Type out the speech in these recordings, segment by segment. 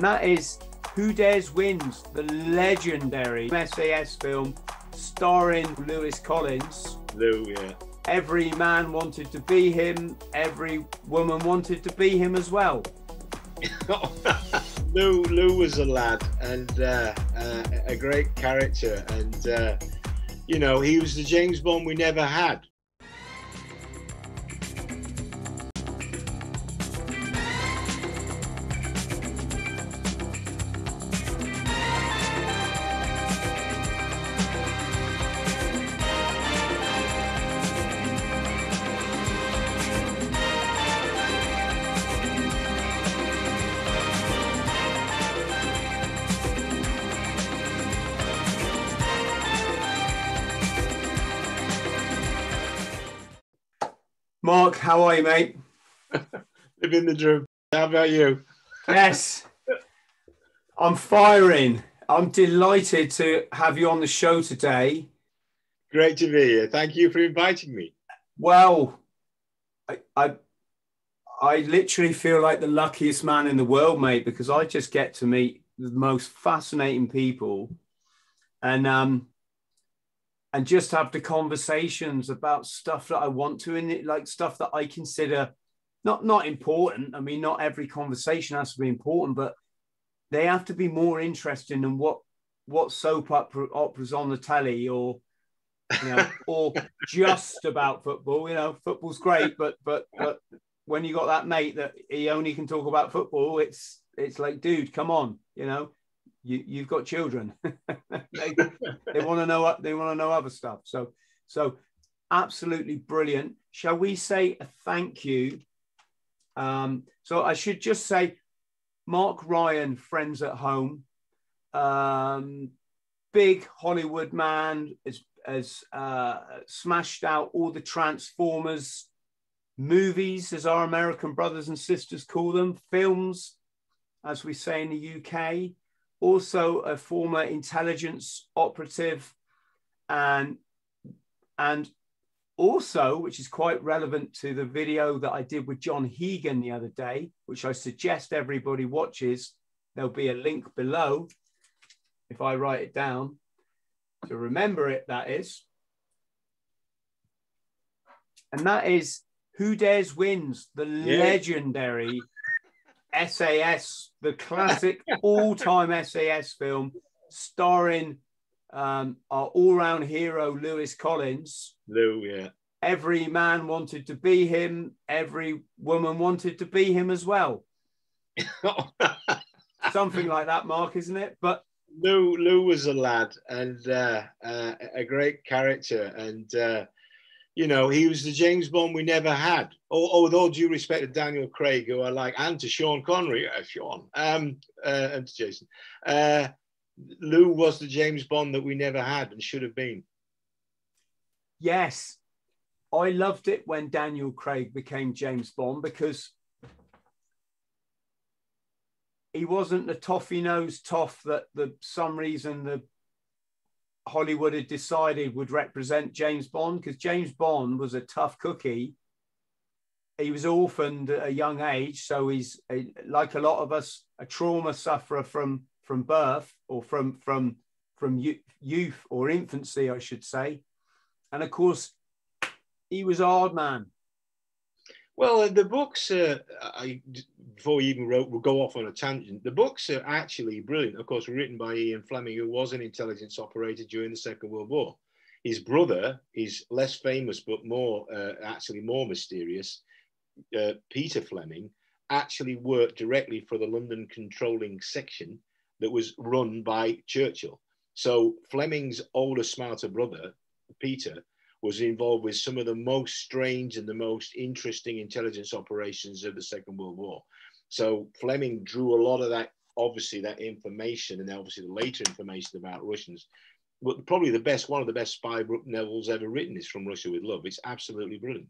and that is Who Dares Wins, the legendary SAS film starring Lewis Collins. Lou, yeah. Every man wanted to be him, every woman wanted to be him as well. Lou, Lou was a lad and uh, uh, a great character, and uh, you know he was the James Bond we never had. How are you, mate? Living the dream. How about you? Yes, I'm firing. I'm delighted to have you on the show today. Great to be here. Thank you for inviting me. Well, I, I, I literally feel like the luckiest man in the world, mate, because I just get to meet the most fascinating people, and um, and just have the conversations about stuff that I want to, in it, like stuff that I consider not not important. I mean, not every conversation has to be important, but they have to be more interesting than what what soap opera, operas on the telly or you know or just about football. You know, football's great, but but but when you got that mate that he only can talk about football, it's it's like, dude, come on, you know you you've got children. They, they want to know they want to know other stuff. So so absolutely brilliant. Shall we say a thank you? Um, so i should just say mark ryan friends at home. Um, big hollywood man has has uh, smashed out all the transformers movies as our american brothers and sisters call them films as we say in the uk also a former intelligence operative and and also which is quite relevant to the video that i did with john hegan the other day which i suggest everybody watches there'll be a link below if i write it down to remember it that is and that is who dares wins the yeah. legendary SAS, the classic all-time SAS film, starring um, our all-round hero Lewis Collins. Lou, yeah. Every man wanted to be him. Every woman wanted to be him as well. Something like that, Mark, isn't it? But Lou, Lou was a lad and uh, uh, a great character, and uh, you know, he was the James Bond we never had. Although with all due respect to Daniel Craig, who I like, and to Sean Connery, uh, Sean, um, uh, and to Jason, uh, Lou was the James Bond that we never had and should have been. Yes, I loved it when Daniel Craig became James Bond because he wasn't the toffee nosed toff that the some reason the Hollywood had decided would represent James Bond because James Bond was a tough cookie. He was orphaned at a young age, so he's a, like a lot of us, a trauma sufferer from from birth or from from from youth or infancy, I should say. And of course, he was a hard man. Well, the books, uh, I, before we even wrote, we'll go off on a tangent. The books are actually brilliant. Of course, written by Ian Fleming, who was an intelligence operator during the Second World War. His brother is less famous, but more, uh, actually more mysterious. Uh, Peter Fleming actually worked directly for the London controlling section that was run by Churchill. So Fleming's older, smarter brother, Peter, was involved with some of the most strange and the most interesting intelligence operations of the Second World War. So Fleming drew a lot of that, obviously, that information and obviously the later information about Russians. But probably the best, one of the best spy book novels ever written is From Russia with Love. It's absolutely brilliant.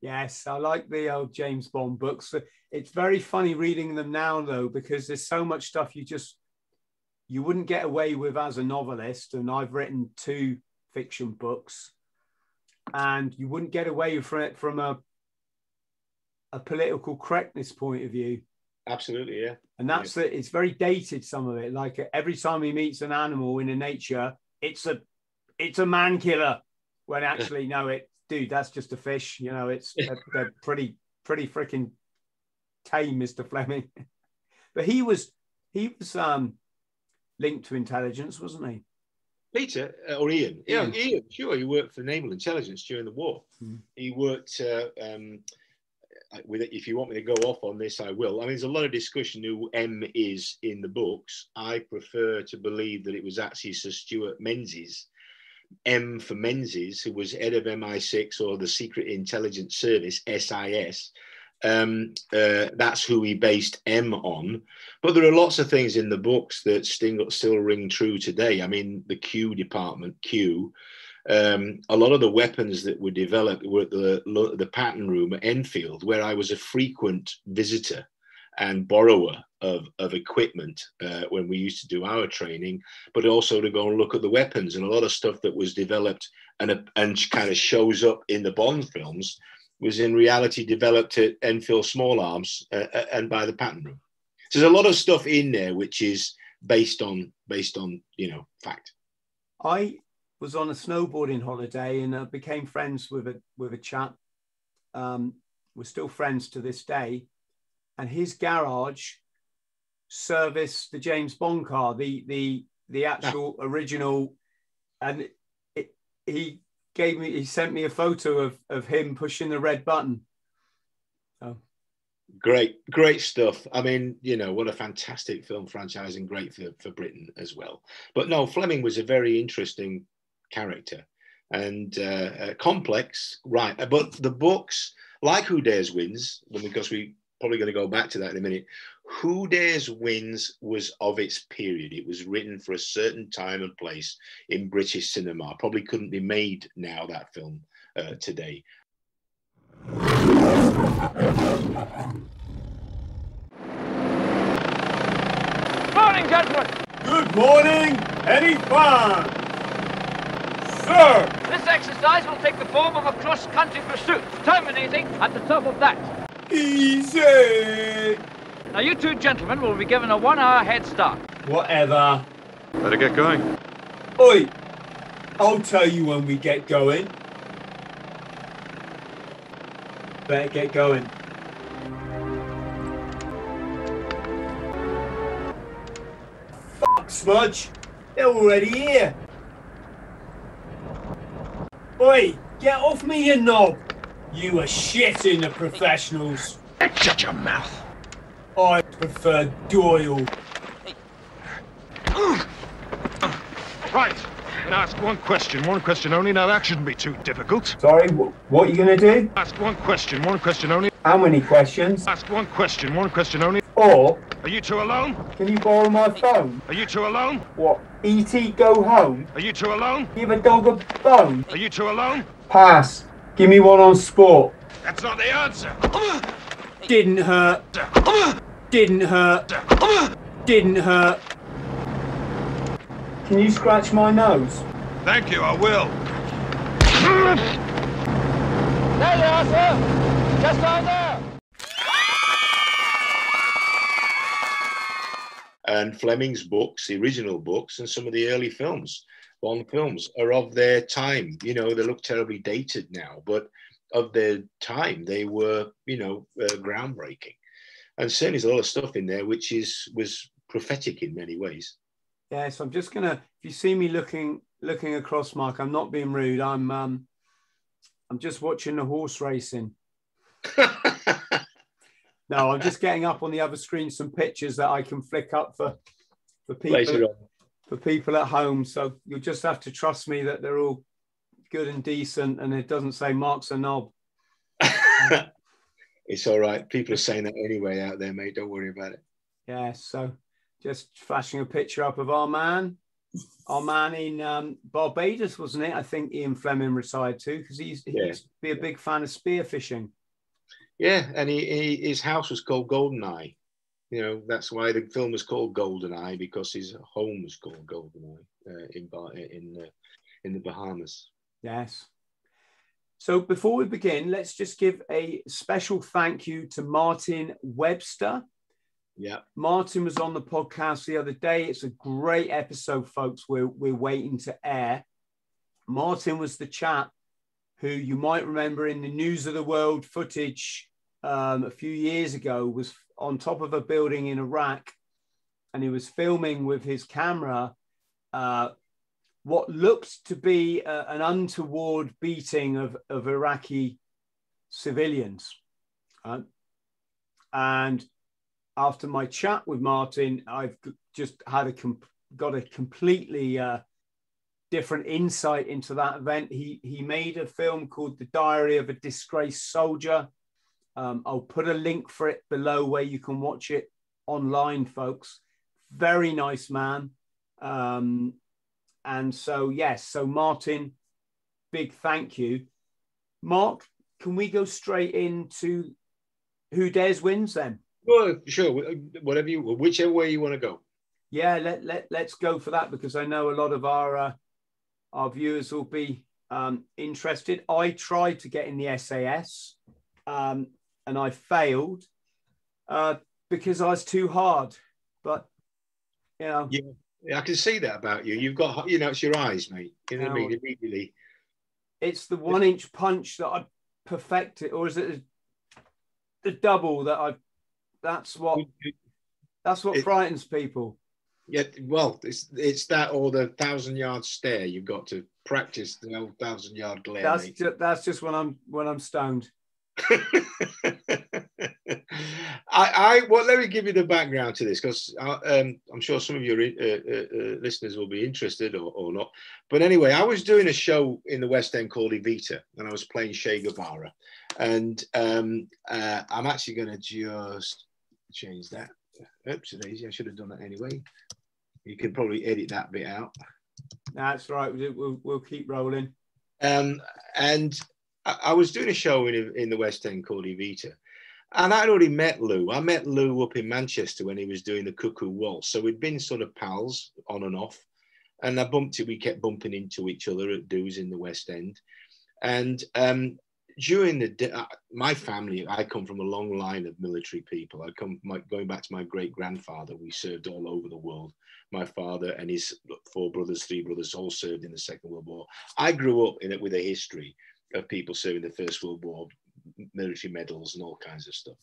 Yes, I like the old James Bond books. It's very funny reading them now, though, because there's so much stuff you just you wouldn't get away with as a novelist. And I've written two fiction books, and you wouldn't get away from it from a a political correctness point of view. Absolutely, yeah. And that's yeah. the, it's very dated. Some of it, like every time he meets an animal in a nature, it's a it's a man killer. When actually, no, it dude, that's just a fish. You know, it's they're, they're pretty pretty freaking tame, Mister Fleming. but he was he was um linked to intelligence, wasn't he? Peter uh, or Ian? Yeah, Ian. Ian. Sure, he worked for naval intelligence during the war. Hmm. He worked uh, um, with If you want me to go off on this, I will. I mean, there's a lot of discussion who M is in the books. I prefer to believe that it was actually Sir Stewart Menzies, M for Menzies, who was head of MI6 or the Secret Intelligence Service, SIS, um, uh, that's who he based M on. But there are lots of things in the books that still, still ring true today. I mean, the Q department, Q, um, a lot of the weapons that were developed were at the, the pattern room at Enfield, where I was a frequent visitor and borrower of, of equipment uh, when we used to do our training, but also to go and look at the weapons and a lot of stuff that was developed and, and kind of shows up in the Bond films was in reality developed at Enfield Small Arms uh, uh, and by the pattern room. So there's a lot of stuff in there which is based on based on you know fact. I was on a snowboarding holiday and uh, became friends with a with a chap. Um, we're still friends to this day, and his garage serviced the James Bond car, the the the actual original, and it, he gave me he sent me a photo of of him pushing the red button. Oh. Great, great stuff. I mean, you know, what a fantastic film franchise and great for, for Britain as well. But no, Fleming was a very interesting character and uh, uh, complex, right? But the books, like Who Dares Wins, because we probably going to go back to that in a minute. Who Dares Wins was of its period. It was written for a certain time and place in British cinema. Probably couldn't be made now, that film, uh, today. Morning, gentlemen. Good morning. Any fun? Sir. This exercise will take the form of a cross-country pursuit, terminating at the top of that. Easy. Now, you two gentlemen will be given a one-hour head start. Whatever. Better get going. Oi, I'll tell you when we get going. Better get going. Fuck, Smudge. They're already here. Oi, get off me, you knob. You are shit in the professionals. Shut your mouth. I prefer Doyle. Right. And ask one question, one question only. Now that shouldn't be too difficult. Sorry, what are you gonna do? Ask one question, one question only. How many questions? Ask one question, one question only. Or are you two alone? Can you borrow my phone? Are you two alone? What? E.T. go home? Are you two alone? Give a dog a bone? Are you two alone? Pass. Give me one on sport. That's not the answer. Didn't hurt. Didn't hurt. Didn't hurt. Can you scratch my nose? Thank you, I will. There you are, sir. Just right there. And Fleming's books, the original books, and some of the early films Bond films are of their time. You know, they look terribly dated now, but of their time, they were, you know, uh, groundbreaking. And certainly there's a lot of stuff in there which is was prophetic in many ways. Yeah, so I'm just gonna. If you see me looking looking across, Mark, I'm not being rude. I'm um, I'm just watching the horse racing. no, I'm just getting up on the other screen some pictures that I can flick up for for people for people at home. So you'll just have to trust me that they're all good and decent, and it doesn't say Mark's a knob. it's all right. People are saying that anyway out there, mate. Don't worry about it. Yeah. So just flashing a picture up of our man, our man in um, Barbados, wasn't it? I think Ian Fleming retired too because he's he yeah. used to be a big fan of spearfishing. Yeah, and he, he his house was called Goldeneye. You know, that's why the film was called Goldeneye because his home was called Goldeneye uh, in in uh, in the Bahamas. Yes. So before we begin, let's just give a special thank you to Martin Webster, Yeah. Martin was on the podcast the other day. It's a great episode, folks. We're, we're waiting to air. Martin was the chap who you might remember in the News of the World footage um, a few years ago was on top of a building in Iraq and he was filming with his camera uh, what looked to be a, an untoward beating of, of Iraqi civilians. Uh, and after my chat with Martin, I've just had a got a completely uh, different insight into that event. He he made a film called The Diary of a Disgraced Soldier. Um, I'll put a link for it below where you can watch it online, folks. Very nice man. Um, and so yes, so Martin, big thank you. Mark, can we go straight into who dares wins then? Well, sure. Whatever you, whichever way you want to go. Yeah, let let let's go for that because I know a lot of our uh, our viewers will be um, interested. I tried to get in the SAS, um, and I failed uh, because I was too hard. But you know, yeah, yeah, I can see that about you. You've got, you know, it's your eyes, mate. You know what I mean? Immediately. It's the one inch punch that I perfected, or is it the double that I? That's what. That's what it, frightens people. Yeah, well, it's it's that or the thousand yard stare. You've got to practice the old thousand yard glare. That's just, that's just when I'm when I'm stoned. I, I well, let me give you the background to this because uh, um, I'm sure some of your uh, uh, uh, listeners will be interested or, or, not. But anyway, I was doing a show in the West End called Evita, and I was playing Che Guevara. And um, uh, I'm actually going to just change that. Oops, easy. I should have done that anyway. You can probably edit that bit out. That's right. We'll, we'll keep rolling. Um, and I, I was doing a show in, in the West End called Evita and I'd already met Lou. I met Lou up in Manchester when he was doing the Cuckoo Waltz. So we'd been sort of pals on and off. And I bumped it, we kept bumping into each other at do's in the West End. And um, during the day, my family, I come from a long line of military people. I come my, going back to my great grandfather. We served all over the world. My father and his four brothers, three brothers, all served in the Second World War. I grew up in it with a history of people serving the First World War, military medals and all kinds of stuff.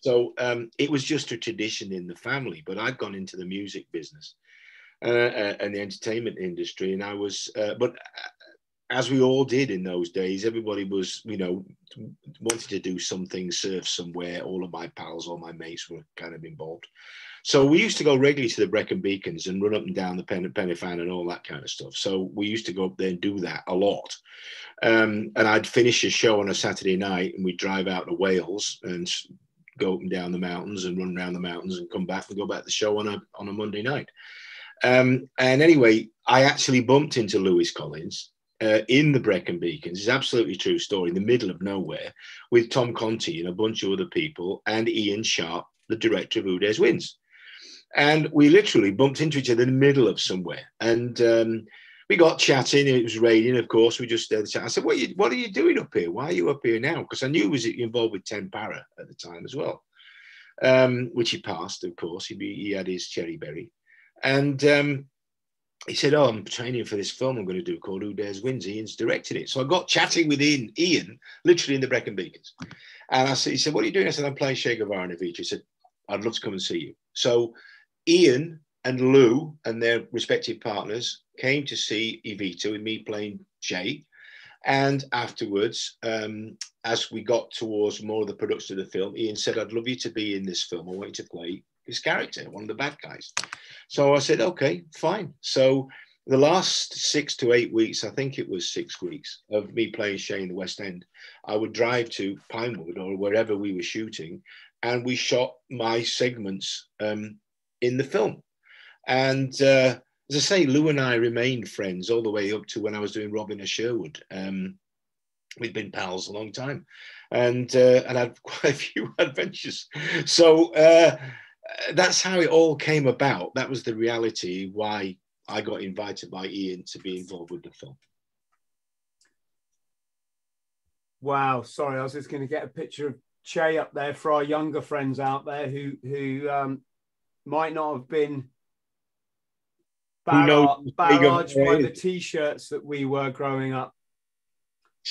So um, it was just a tradition in the family. But I'd gone into the music business uh, uh, and the entertainment industry, and I was, uh, but uh, as we all did in those days, everybody was, you know, wanted to do something, surf somewhere. All of my pals, all my mates were kind of involved. So we used to go regularly to the Brecon Beacons and run up and down the Pen, Fan and all that kind of stuff. So we used to go up there and do that a lot. Um, and I'd finish a show on a Saturday night and we'd drive out to Wales and go up and down the mountains and run around the mountains and come back and go back to the show on a, on a Monday night. Um, and anyway, I actually bumped into Lewis Collins uh, in the Brecon Beacons. It's absolutely true story in the middle of nowhere with Tom Conti and a bunch of other people and Ian Sharp, the director of Who Dares Wins. And we literally bumped into each other in the middle of somewhere. And um, we got chatting. It was raining, of course. We just uh. I said, what are, you, what are you doing up here? Why are you up here now? Because I knew he was involved with Ten Para at the time as well, um, which he passed, of course. He, he had his cherry berry. And um, he said, Oh, I'm training for this film I'm going to do called Who Dares Wins. Ian's directed it. So I got chatting with Ian, Ian literally in the Brecon Beacons. And I said, He said, What are you doing? I said, I'm playing Che Guevara in. He said, I'd love to come and see you. So Ian and Lou and their respective partners came to see Evita with me playing Che. And afterwards, um, as we got towards more of the production of the film, Ian said, I'd love you to be in this film. I want you to play his character, one of the bad guys. So I said, okay, fine. So the last six to eight weeks, I think it was six weeks of me playing Che in the West End, I would drive to Pinewood or wherever we were shooting, and we shot my segments um, in the film. And uh, as I say, Lou and I remained friends all the way up to when I was doing Robin of Sherwood. Um, we'd been pals a long time, and uh, and had quite a few adventures. So uh, that's how it all came about. That was the reality why I got invited by Ian to be involved with the film. Wow, sorry, I was just going to get a picture of Che up there for our younger friends out there who who um, might not have been Who knows barra- barraged by the t-shirts that we were growing up.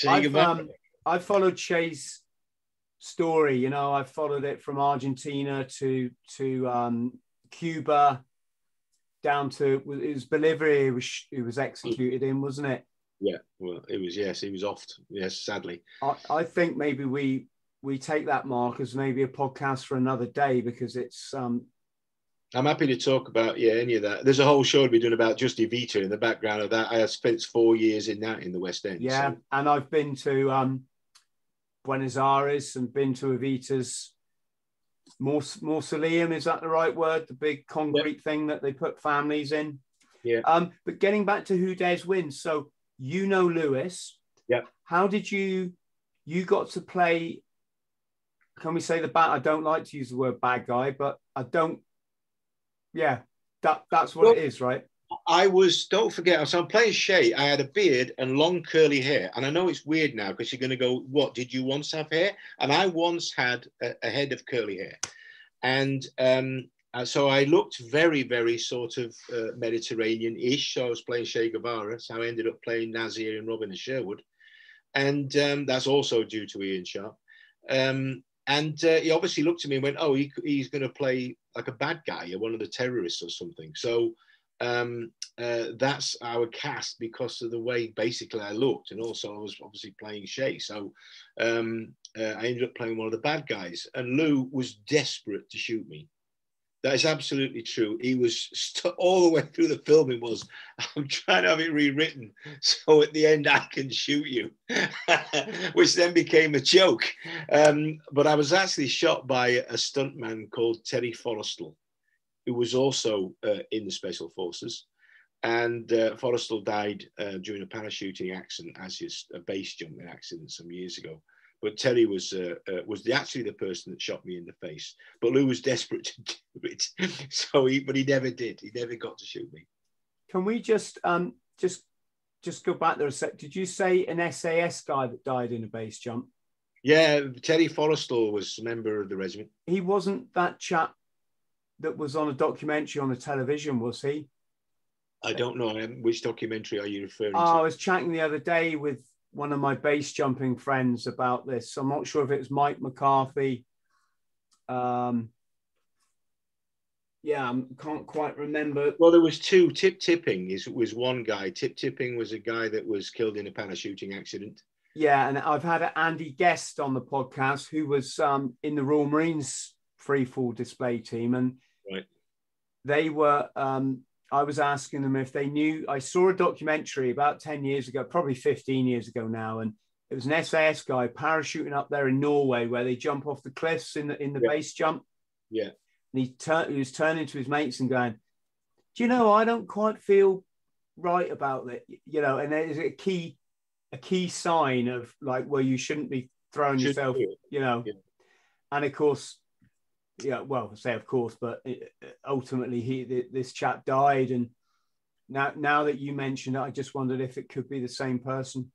I've, um, I followed Che's story. You know, I followed it from Argentina to to um, Cuba, down to it was Bolivia. It was it was executed in, wasn't it? yeah, well, it was yes, he was off. Yes, sadly. I, I think maybe we we take that mark as maybe a podcast for another day because it's um I'm happy to talk about yeah any of that. There's a whole show to be done about just Evita in the background of that. I spent four years in that in the West End. yeah, so- and I've been to um Buenos Aires and been to Evita's Maus- mausoleum. Is that the right word? The big concrete thing that they put families in. Yeah. Um, but getting back to who dares win. So you know Lewis. Yeah. How did you you got to play? Can we say the bad? I don't like to use the word bad guy, but I don't. Yeah, that that's what Well- it is, right? I was, don't forget, so I'm playing Che. I had a beard and long curly hair. And I know it's weird now because you're going to go, What? Did you once have hair? And I once had a, a head of curly hair. And um, uh, so I looked very, very sort of uh, Mediterranean ish. So I was playing Che Guevara. So I ended up playing Nazir and Robin of Sherwood. And um, that's also due to Ian Sharp. Um, and uh, he obviously looked at me and went, Oh, he, he's going to play like a bad guy or one of the terrorists or something. So um, uh, that's our cast because of the way basically I looked, and also I was obviously playing Che. So um, uh, I ended up playing one of the bad guys, and Lou was desperate to shoot me. That is absolutely true. He was st- all the way through the filming was, I'm trying to have it rewritten so at the end I can shoot you, which then became a joke. Um, but I was actually shot by a stuntman called Terry Forrestal, who was also uh, in the Special Forces. And uh, Forrestal died uh, during a parachuting accident, as is a base jumping accident some years ago. But Terry was uh, uh, was the, actually the person that shot me in the face. But Lou was desperate to do it, so he but he never did. He never got to shoot me. Can we just um just just go back there a sec? Did you say an SAS guy that died in a base jump? Yeah, Terry Forrestal was a member of the regiment. He wasn't that chap that was on a documentary on the television, was he? I don't know um, which documentary are you referring Oh, I was chatting the other day with one of my base jumping friends about this. I'm not sure if it was Mike McCarthy. Um, yeah, I can't quite remember. Well, there was two. Tip Tipping is was one guy. Tip Tipping was a guy that was killed in a parachuting accident. Yeah, and I've had Andy Guest on the podcast who was um, in the Royal Marines free fall display team, and Right. they were. Um, I was asking them if they knew. I saw a documentary about ten years ago, probably fifteen years ago now, and it was an SAS guy parachuting up there in Norway where they jump off the cliffs in the in the Yeah. base jump. Yeah. And he turned. He was turning to his mates and going, "Do you know? I don't quite feel right about it. You know." And there's a key, a key sign of like where you shouldn't be throwing Should yourself. You know. Yeah. And of course, yeah. Well, I say of course, but it, ultimately, he this chap died, and now now that you mentioned it, I just wondered if it could be the same person.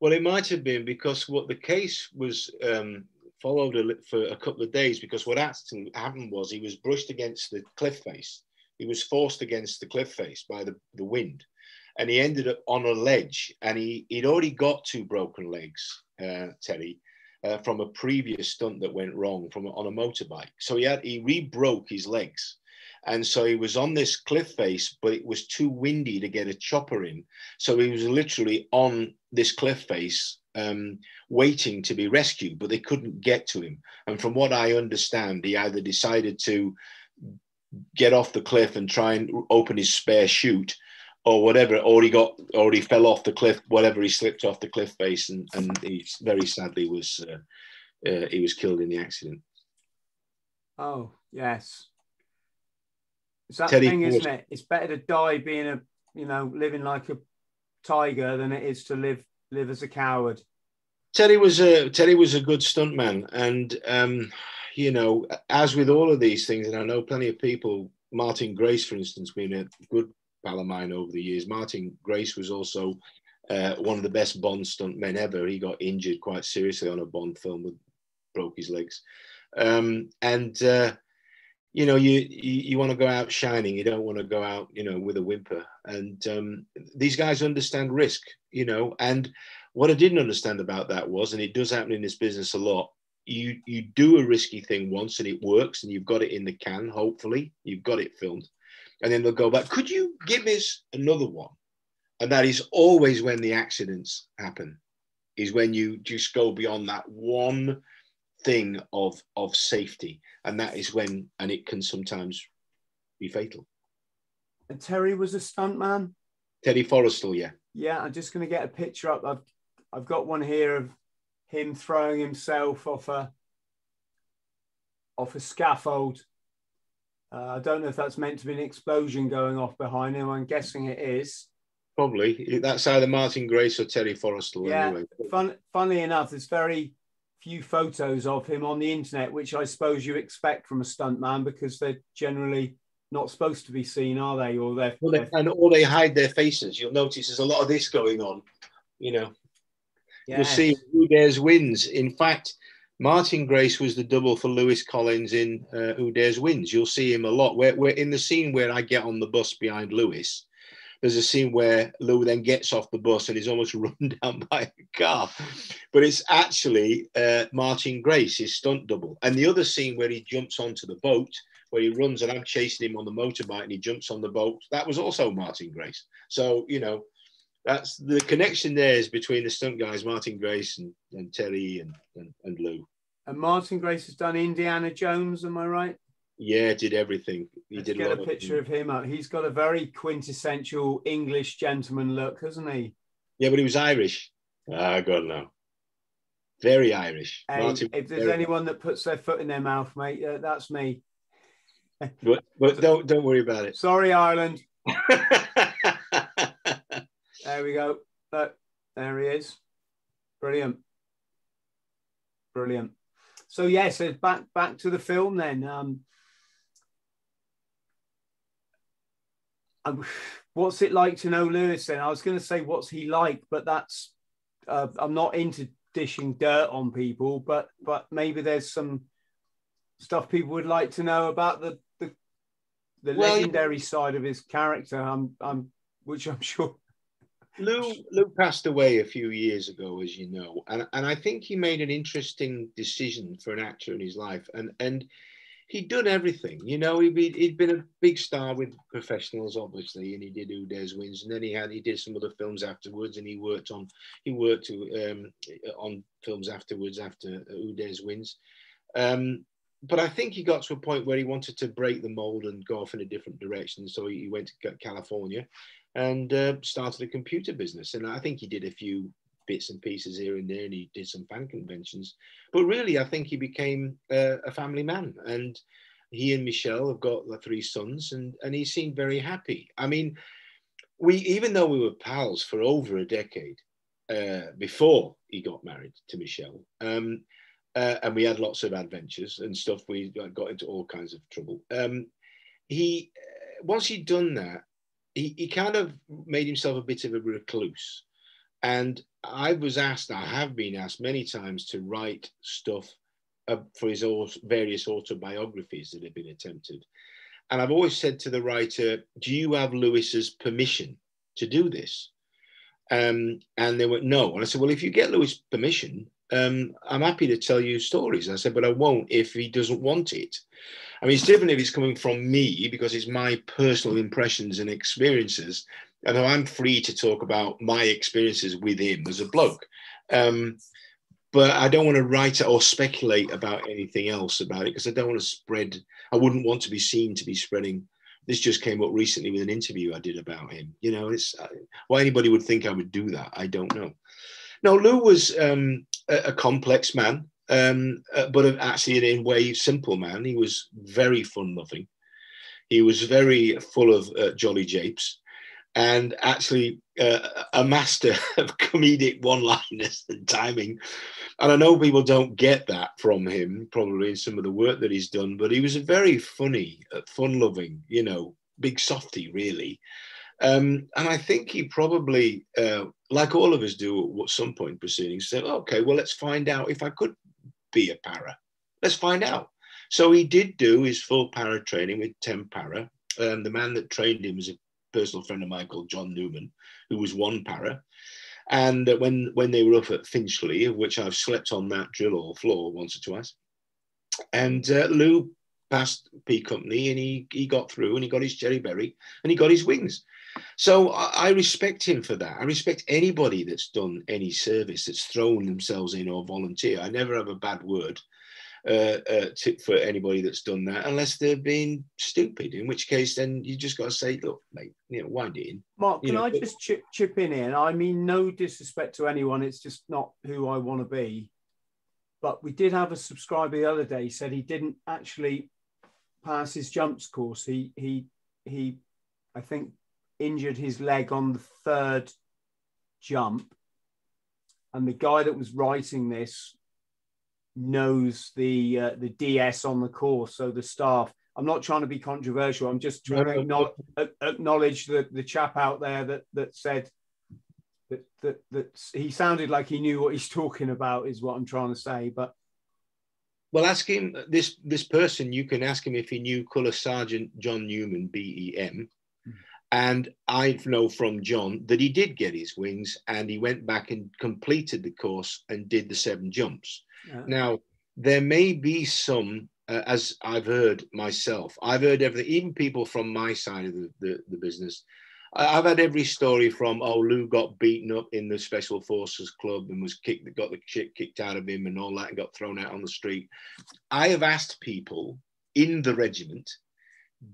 Well, it might have been because what the case was um, followed a, for a couple of days because what actually happened was he was brushed against the cliff face. He was forced against the cliff face by the, the wind and he ended up on a ledge and he, he'd already got two broken legs, uh, Terry, uh, from a previous stunt that went wrong from on a motorbike. So he had he re-broke his legs. And so he was on this cliff face, but it was too windy to get a chopper in. So he was literally on this cliff face, um, waiting to be rescued, but they couldn't get to him. And from what I understand, he either decided to get off the cliff and try and open his spare chute, or whatever, or he got, or he fell off the cliff, whatever. He slipped off the cliff face, and and he very sadly was uh, uh, he was killed in the accident. Oh yes, it's that Teddy thing, Forrest. isn't it? It's better to die being a you know living like a tiger than it is to live live as a coward. Teddy was a Teddy was a good stuntman, and um, you know, as with all of these things, and I know plenty of people. Martin Grace, for instance, being a good pal of mine over the years. Martin Grace was also uh, one of the best Bond stuntmen ever. He got injured quite seriously on a Bond film, with broke his legs, um, and uh, you know, you you, you want to go out shining. You don't want to go out, you know, with a whimper. And um, these guys understand risk, you know. And what I didn't understand about that was, and it does happen in this business a lot. You you do a risky thing once and it works, and you've got it in the can. Hopefully, you've got it filmed, and then they'll go back. Could you give us another one? And that is always when the accidents happen, is when you just go beyond that one thing of of safety, and that is when, and it can sometimes be fatal. And Terry was a stuntman. Teddy Forrestal, yeah. Yeah, I'm just going to get a picture up. I've I've got one here of him throwing himself off a off a scaffold. Uh, I don't know if that's meant to be an explosion going off behind him. I'm guessing it is. Probably that's either Martin Grace or Terry Forrestal. Yeah. Anyway. Fun, funnily enough, there's very few photos of him on the internet, which I suppose you expect from a stuntman because they're generally not supposed to be seen, are they? Or they're, well, they and or they hide their faces. You'll notice there's a lot of this going on. You know, yeah. you'll see who dares wins. In fact, Martin Grace was the double for Lewis Collins in uh, Who Dares Wins. You'll see him a lot. We're, in the scene where I get on the bus behind Lewis there's a scene where Lou then gets off the bus and is almost run down by a car. But it's actually uh, Martin Grace, his stunt double. And the other scene where he jumps onto the boat, where he runs and I'm chasing him on the motorbike and he jumps on the boat, that was also Martin Grace. So, you know, that's the connection there is between the stunt guys, Martin Grace and, and Terry and, and, and Lou. And Martin Grace has done Indiana Jones, am I right? Yeah, did everything. He Let's did get a, a picture of, him up. He's got a very quintessential English gentleman look, hasn't he? Yeah, but he was Irish. Ah, God no. Very Irish. Hey, Martin, if there's anyone that puts their foot in their mouth, mate, uh, that's me. But, but don't don't worry about it. Sorry, Ireland. there we go. Look, there he is. Brilliant. Brilliant. So yes, yeah, so back back to the film then. Um, what's it like to know Lewis? Then I was going to say what's he like, but that's uh, I'm not into dishing dirt on people, but but maybe there's some stuff people would like to know about the the, the well, legendary side of his character. I'm I'm which I'm sure. Lou Lou passed away a few years ago, as you know, and and I think he made an interesting decision for an actor in his life, and and he'd done everything. You know, he'd been, he'd been a big star with professionals, obviously, and he did Dares Wins, and then he had he did some other films afterwards, and he worked on he worked um, on films afterwards after Dares Wins. Um, but I think he got to a point where he wanted to break the mold and go off in a different direction. So he went to California and uh, started a computer business. And I think he did a few bits and pieces here and there, and he did some fan conventions. But really, I think he became uh, a family man, and he and Michelle have got the three sons, and and he seemed very happy. I mean, we even though we were pals for over a decade uh, before he got married to Michelle. Um, uh, and we had lots of adventures and stuff. We got into all kinds of trouble. Um, he, uh, once he'd done that, he, he kind of made himself a bit of a recluse. And I was asked, I have been asked many times to write stuff uh, for his various autobiographies that have been attempted. And I've always said to the writer, Do you have Lewis's permission to do this? Um, and they went, No. And I said, Well, if you get Lewis permission, um, I'm happy to tell you stories. I said, But I won't if he doesn't want it. I mean, it's different if it's coming from me because it's my personal impressions and experiences and I'm free to talk about my experiences with him as a bloke. Um, but I don't want to write or speculate about anything else about it because I don't want to spread. I wouldn't want to be seen to be spreading. This just came up recently with an interview I did about him. You know, it's uh, why anybody would think I would do that. I don't know. No, Lou was um, a, a, complex man, um, uh, but actually in a way simple man. He was very fun loving. He was very full of uh, jolly japes and actually uh, a master of comedic one-liners and timing. And I know people don't get that from him, probably in some of the work that he's done, but he was a very funny, uh, fun-loving, you know, big softy, really. Um, and I think he probably, uh, like all of us do at some point proceedings, said, okay, well, let's find out if I could be a para. Let's find out. So he did do his full para training with 10 para. Um, the man that trained him was a personal friend of mine called John Newman, who was one para. And uh, when when they were up at Finchley, of which I've slept on that drill hall floor once or twice, and uh, Lou passed P Company and he he got through and he got his cherry berry and he got his wings. So I, I respect him for that. I respect anybody that's done any service that's thrown themselves in or volunteer. I never have a bad word uh, uh, to, for anybody that's done that, unless they're being stupid. In which case, then you just got to say, "Look, mate, you know, wind it in." Mark, You can know, I but- just chip, chip in here? And I mean, no disrespect to anyone. It's just not who I want to be. But we did have a subscriber the other day said he didn't actually pass his jumps course. He he he, I think, injured his leg on the third jump, and the guy that was writing this knows the uh, the DS on the course, so the staff. I'm not trying to be controversial. I'm just trying to No, no, acknowledge, acknowledge the, the chap out there that that said that, that that he sounded like he knew what he's talking about is what I'm trying to say. But Well, ask him this this person. You can ask him if he knew Colour Sergeant John Newman, B E M. And I know from John that he did get his wings, and he went back and completed the course and did the seven jumps. uh, Now, there may be some, uh, as I've heard myself, I've heard everything, even people from my side of the, the, the business. I- I've had every story from, oh, Lou got beaten up in the Special Forces Club and was kicked, got the shit kicked out of him and all that and got thrown out on the street. I have asked people in the regiment,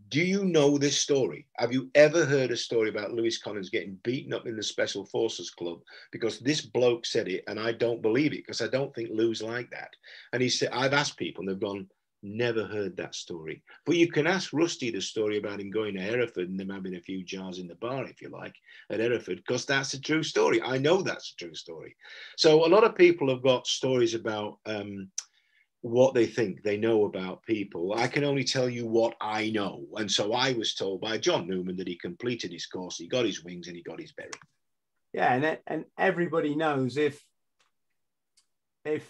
do you know this story? Have you ever heard a story about Lewis Collins getting beaten up in the Special Forces Club because this bloke said it and I don't believe it because I don't think Lou's like that. And he said, I've asked people and they've gone, never heard that story. But you can ask Rusty the story about him going to Hereford and them having a few jars in the bar, if you like, at Hereford, because that's a true story. I know that's a true story. So a lot of people have got stories about um, what they think they know about people. I can only tell you what I know. And so I was told by John Newman that he completed his course, he got his wings and he got his berry. yeah, and and everybody knows if if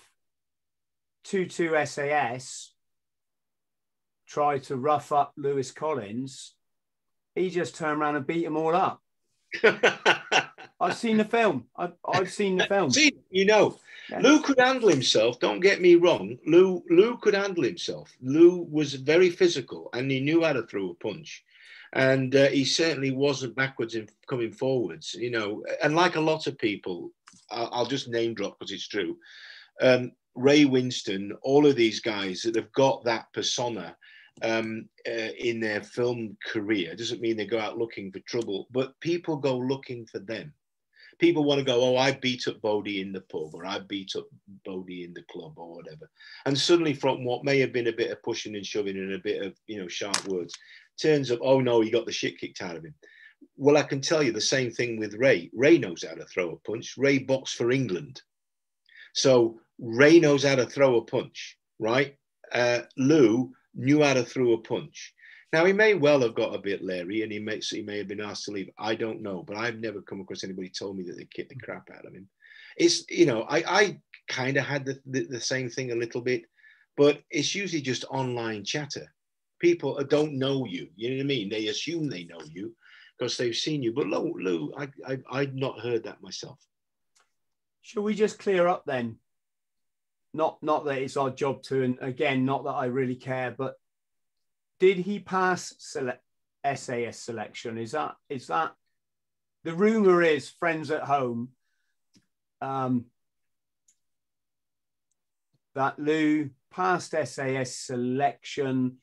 two two SAS tried to rough up Lewis Collins, he just turned around and beat them all up. I've seen the film. I've, I've seen the film. See, you know, Yeah. Lou could handle himself. Don't get me wrong. Lou Lou could handle himself. Lou was very physical and he knew how to throw a punch, and uh, he certainly wasn't backwards in coming forwards. You know, and like a lot of people, I'll, I'll just name drop because it's true. Um, Ray Winstone, all of these guys that have got that persona um, uh, in their film career doesn't mean they go out looking for trouble, but people go looking for them people want to go, oh, I beat up Bodie in the pub or I beat up Bodie in the club or whatever. And suddenly, from what may have been a bit of pushing and shoving and a bit of, you know, sharp words, turns up, oh no, he got the shit kicked out of him. Well, I can tell you the same thing with Ray. Ray knows how to throw a punch. Ray boxed for England. So Ray knows how to throw a punch, right? Uh, Lou knew how to throw a punch. Now he may well have got a bit leery, and he may he may have been asked to leave. I don't know, but I've never come across anybody told me that they kicked the crap out of him. It's you know I I kind of had the, the the same thing a little bit, but it's usually just online chatter. People don't know you. You know what I mean? They assume they know you because they've seen you. But Lou, Lou I, I I'd not heard that myself. Shall we just clear up then? Not not that it's our job to, and again, not that I really care, but did he pass sele- SAS selection? Is that is that the rumor is friends at home um, that Lou passed SAS selection,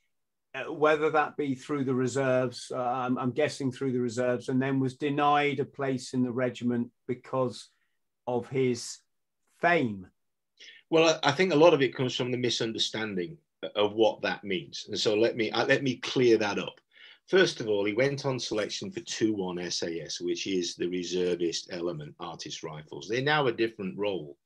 uh, whether that be through the reserves, uh, I'm guessing through the reserves, and then was denied a place in the regiment because of his fame. Well, I think a lot of it comes from the misunderstanding of what that means, and so let me uh, let me clear that up. First of all, he went on selection for 2-1 SAS, which is the reservist element Artists Rifles. They're now a different role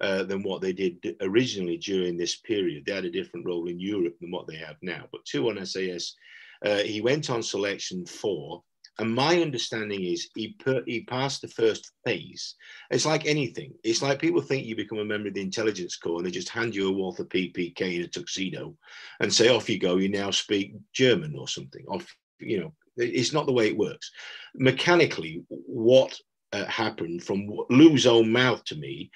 uh, than what they did originally during this period. They had a different role in Europe than what they have now. But 2-1 SAS, uh, he went on selection for And my understanding is he he passed the first phase. It's like anything. It's like people think you become a member of the intelligence corps and they just hand you a Walther PPK in a tuxedo and say, off you go, you now speak German or something. Off, you know, it's not the way it works. Mechanically, what uh, happened from Lou's own mouth to me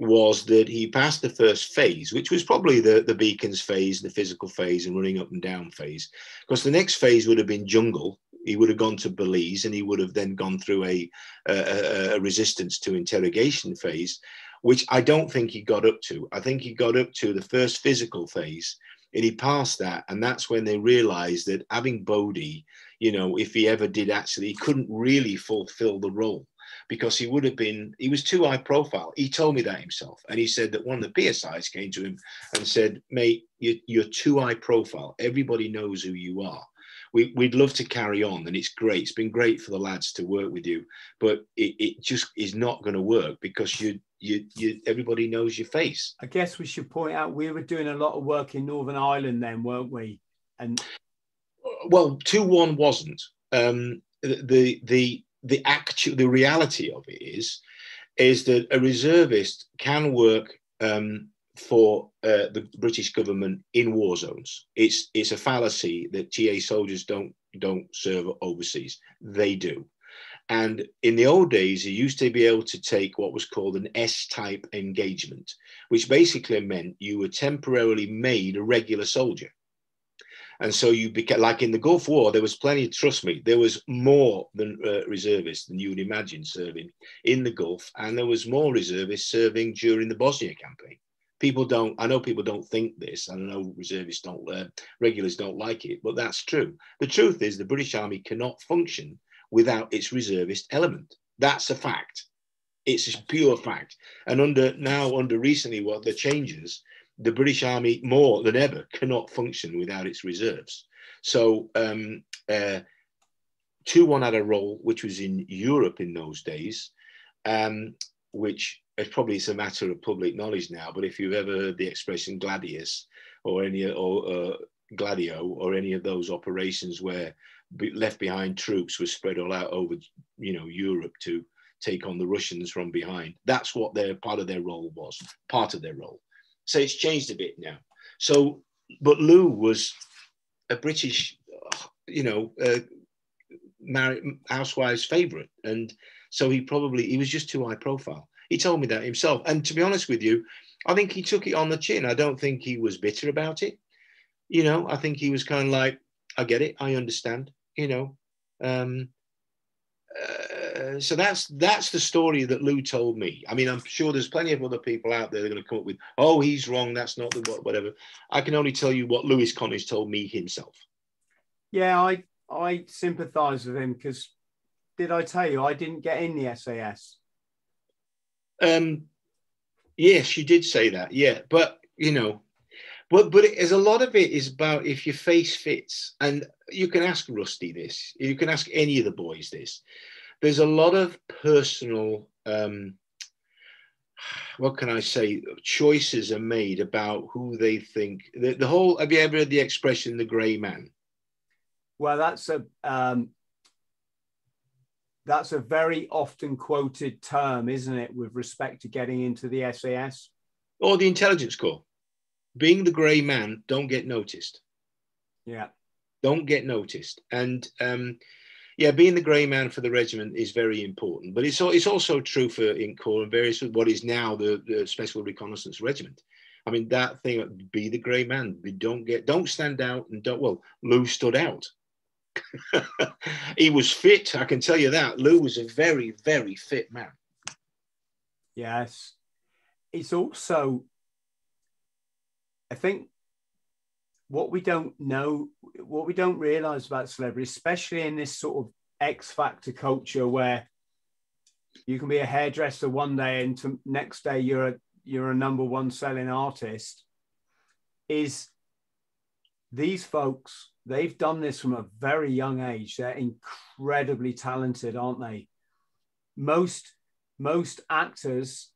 was that he passed the first phase, which was probably the, the beacons phase, the physical phase, and running up and down phase. Because the next phase would have been jungle. He would have gone to Belize and he would have then gone through a, a, a resistance to interrogation phase, which I don't think he got up to. I think he got up to the first physical phase and he passed that. And that's when they realized that having Bodie, you know, if he ever did actually, he couldn't really fulfill the role because he would have been, he was too high profile. He told me that himself. And he said that one of the PSIs came to him and said, mate, you, you're too high profile. Everybody knows who you are. We, would love to carry on and it's great. It's been great for the lads to work with you, but it, it just is not going to work because you, you, you, everybody knows your face. I guess we should point out we were doing a lot of work in Northern Ireland then, weren't we? And well, two one wasn't. Um, the the the actual the reality of it is is that a reservist can work um, for uh, the British government in war zones. It's it's a fallacy that TA soldiers don't don't serve overseas. They do. And in the old days, you used to be able to take what was called an S type engagement, which basically meant you were temporarily made a regular soldier. And so you became like in the Gulf War, there was plenty, trust me, there was more than uh, reservists than you would imagine serving in the Gulf. And there was more reservists serving during the Bosnia campaign. People don't, I know people don't think this. I know reservists don't, uh, regulars don't like it, but that's true. The truth is the British Army cannot function without its reservist element. That's a fact. It's a pure fact. And under now, under recently, what the changes, the British Army more than ever cannot function without its reserves. So um, uh, 2-1 had a role which was in Europe in those days, um, which is probably is a matter of public knowledge now. But if you've ever heard the expression gladius or any or uh, gladio or any of those operations where left behind troops were spread all out over you know Europe to take on the Russians from behind. That's what their part of their role was, part of their role. So it's changed a bit now. So, but Lou was a British, you know, uh, married housewife's favorite, and so he probably he was just too high profile. He told me that himself, and to be honest with you, I think he took it on the chin. I don't think he was bitter about it. You know, I think he was kind of like, I get it, I understand. You know, um, uh, so that's that's the story that Lou told me. I mean, I'm sure there's plenty of other people out there that are going to come up with, oh, he's wrong. That's not the whatever. I can only tell you what Lewis Collins told me himself. Yeah, I I sympathise with him because did I tell you I didn't get in the SAS? Um, yes, you did say that. Yeah, but you know, but but as a lot of it is about if your face fits, and you can ask Rusty this, you can ask any of the boys this there's a lot of personal um, what can I say? Choices are made about who they think. The, the whole. Have you ever heard the expression "the grey man"? Well, that's a um, that's a very often quoted term, isn't it, with respect to getting into the SAS or the intelligence corps? Being the grey man, don't get noticed. Yeah, don't get noticed, and um, yeah, being the grey man for the regiment is very important. But it's it's also true for Int Corps and various what is now the, the Special Reconnaissance Regiment. I mean that thing, be the grey man. Don't get, don't stand out, and don't. Well, Lou stood out. he was fit. I can tell you that. Lou was a very, very fit man. Yes, it's also. I think what we don't know, what we don't realize about celebrity, especially in this sort of X factor culture where you can be a hairdresser one day and to, next day you're a you're a number one selling artist, is these folks they've done this from a very young age. They're incredibly talented, aren't they? Most most actors,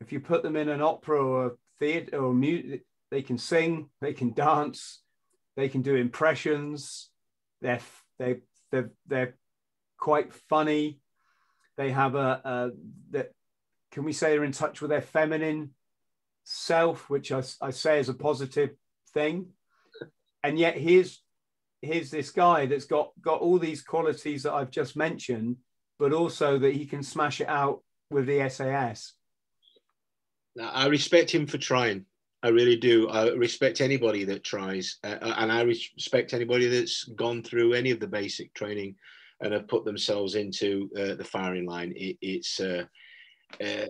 if you put them in an opera or a theater or music, they can sing, they can dance, they can do impressions. They're they they're they're quite funny. They have a, a that can we say they're in touch with their feminine self, which I, I say is a positive thing. And yet here's here's this guy that's got got all these qualities that I've just mentioned, but also that he can smash it out with the SAS. Now, I respect him for trying. I really do. I respect anybody that tries, uh, uh, and I respect anybody that's gone through any of the basic training and have put themselves into uh, the firing line. It, it's, uh, uh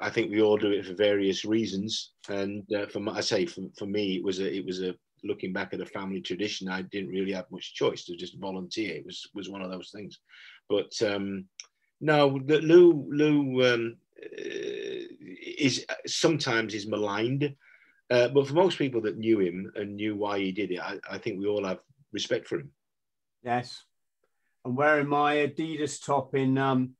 I think we all do it for various reasons, and uh, for I say for, for me, it was a, it was a looking back at a family tradition. I didn't really have much choice to just volunteer. It was was one of those things, but um, no, Lou Lou um, is sometimes is maligned uh, but for most people that knew him and knew why he did it, I, I, think we all have respect for him. Yes, I'm wearing my Adidas top in um,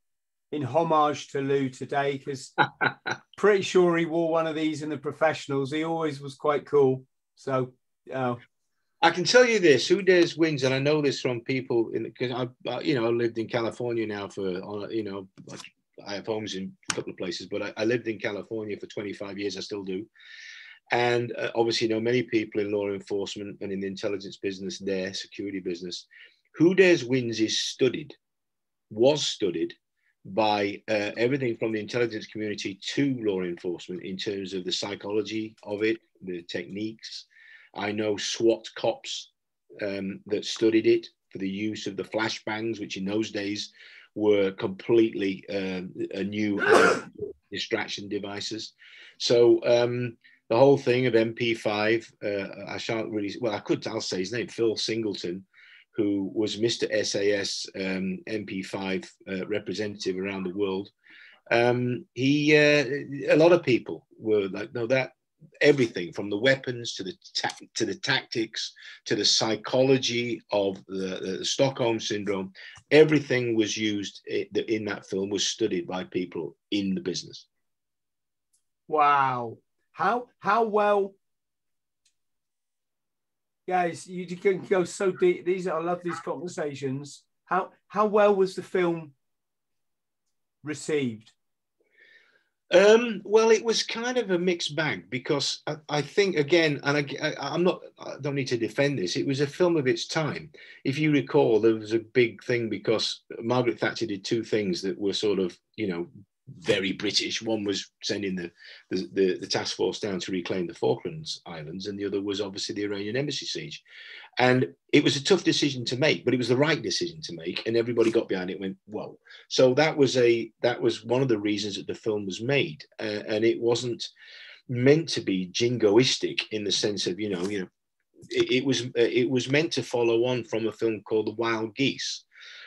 in homage to Lou today because pretty sure he wore one of these in the professionals. He always was quite cool. So, uh, I can tell you this: who dares wins, and I know this from people because I, you know, I lived in California now for, you know, I have homes in a couple of places, but I, I lived in California for 25 years. I still do and uh, obviously, you know, many people in law enforcement and in the intelligence business, their security business, who dares wins is studied, was studied by uh, everything from the intelligence community to law enforcement in terms of the psychology of it, the techniques. I know SWAT cops um, that studied it for the use of the flashbangs, which in those days were completely uh, a new distraction devices. So um, the whole thing of MP5. Uh, I shan't really. Well, I could. I'll say his name, Phil Singleton, who was Mr. SAS um, MP5 uh, representative around the world. Um, he, uh, a lot of people were like, no, that everything from the weapons to the ta- to the tactics to the psychology of the, the Stockholm syndrome, everything was used in, in that film was studied by people in the business. Wow, how how well guys you can go so deep these i love these conversations how how well was the film received um, well, it was kind of a mixed bag because I, I think again, and I, am not, I don't need to defend this. It was a film of its time. If you recall, there was a big thing because Margaret Thatcher did two things that were sort of, you know, very British. One was sending the, the, the, the, task force down to reclaim the Falklands Islands, and the other was obviously the Iranian embassy siege. And it was a tough decision to make, but it was the right decision to make, and everybody got behind it. Went whoa! So that was a that was one of the reasons that the film was made, uh, and it wasn't meant to be jingoistic in the sense of you know you know it, it was uh, it was meant to follow on from a film called The Wild Geese.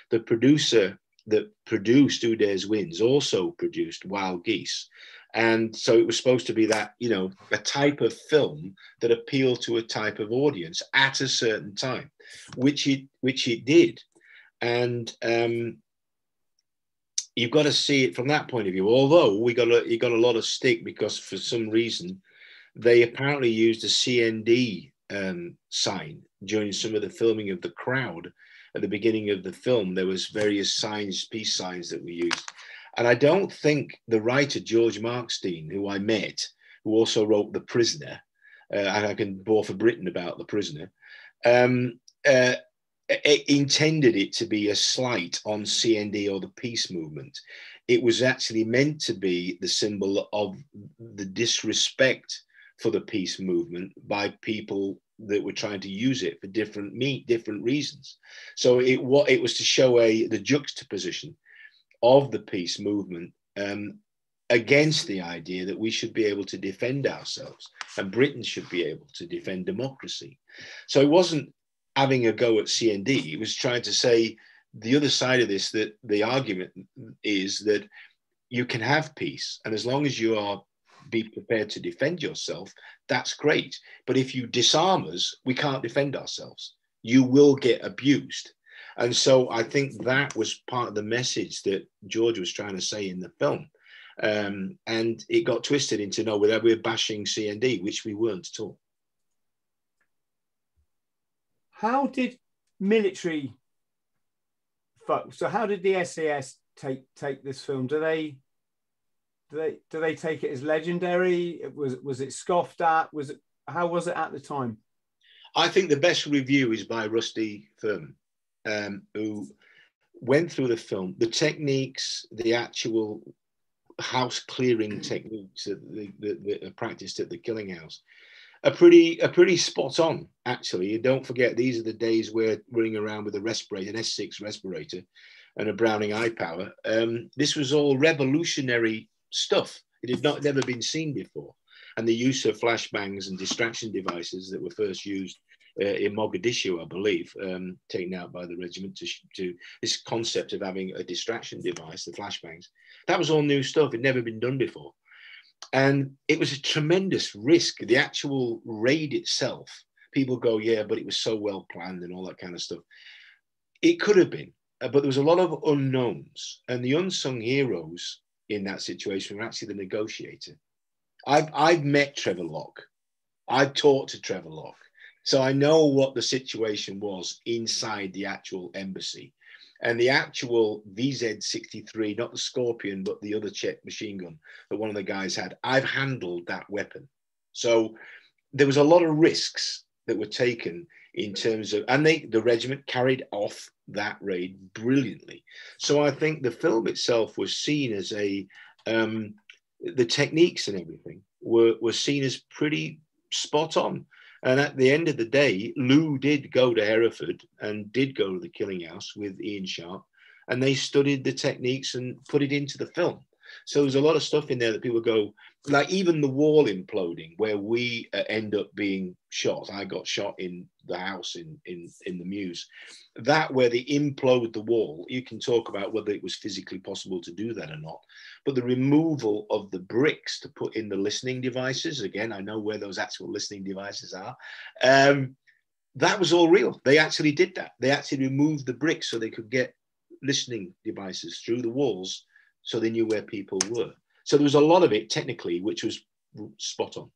The producer that produced Who Dares Wins also produced Wild Geese. And so it was supposed to be that, you know, a type of film that appealed to a type of audience at a certain time, which it which it did. And um, you've got to see it from that point of view. Although we got a, you got a lot of stick because for some reason they apparently used a CND um, sign during some of the filming of The Crowd at the beginning of the film, there was various signs, peace signs that we used. And I don't think the writer George Markstein, who I met, who also wrote The Prisoner, uh, and I can bore for Britain about The Prisoner, um, uh, intended it to be a slight on CND or the peace movement. It was actually meant to be the symbol of the disrespect for the peace movement by people that were trying to use it for different meat, different reasons. So it what it was to show a the juxtaposition of the peace movement um, against the idea that we should be able to defend ourselves and Britain should be able to defend democracy. So it wasn't having a go at CND. It was trying to say the other side of this that the argument is that you can have peace, and as long as you are be prepared to defend yourself, that's great. But if you disarm us, we can't defend ourselves. You will get abused. And so I think that was part of the message that George was trying to say in the film. Um, and it got twisted into no, we're, we're bashing CND, which we weren't at all. How did military folks, So how did the SAS take take this film? Do they do they do they take it as legendary? Was was it scoffed at? Was it how was it at the time? I think the best review is by Rusty Firmin, um, who went through the film, the techniques, the actual house clearing techniques that, the, that, are practiced at the Killing House are pretty are pretty spot on actually. And don't forget these are the days we're running around with a respirator, an S6 respirator, and a Browning Hi-Power. Um, this was all revolutionary stuff. It had not never been seen before, and the use of flashbangs and distraction devices that were first used uh, in Mogadishu, I believe, um, taken out by the regiment to, to this concept of having a distraction device, the flashbangs. That was all new stuff. It never been done before. And it was a tremendous risk. The actual raid itself, people go, yeah, but it was so well planned and all that kind of stuff. It could have been, uh, but there was a lot of unknowns. And the unsung heroes in that situation We're actually the negotiator. I've, I've met Trevor Lock. I've talked to Trevor Lock. So I know what the situation was inside the actual embassy. And the actual VZ63, not the Scorpion, but the other Czech machine gun that one of the guys had, I've handled that weapon. So there was a lot of risks that were taken in terms of, and they, the regiment carried off that raid brilliantly. So I think the film itself was seen as a, um, the techniques and everything were, were seen as pretty spot on. And at the end of the day, Lou did go to Hereford and did go to the Killing House with Ian Sharp, and they studied the techniques and put it into the film. So there's a lot of stuff in there that people go, like even the wall imploding, where we uh, end up being shot. I got shot in the house in in in the Mews. That where they implode the wall, you can talk about whether it was physically possible to do that or not. But the removal of the bricks to put in the listening devices, again, I know where those actual listening devices are. Um, that was all real. They actually did that. They actually removed the bricks so they could get listening devices through the walls so they knew where people were. So there was a lot of it technically, which was spot on.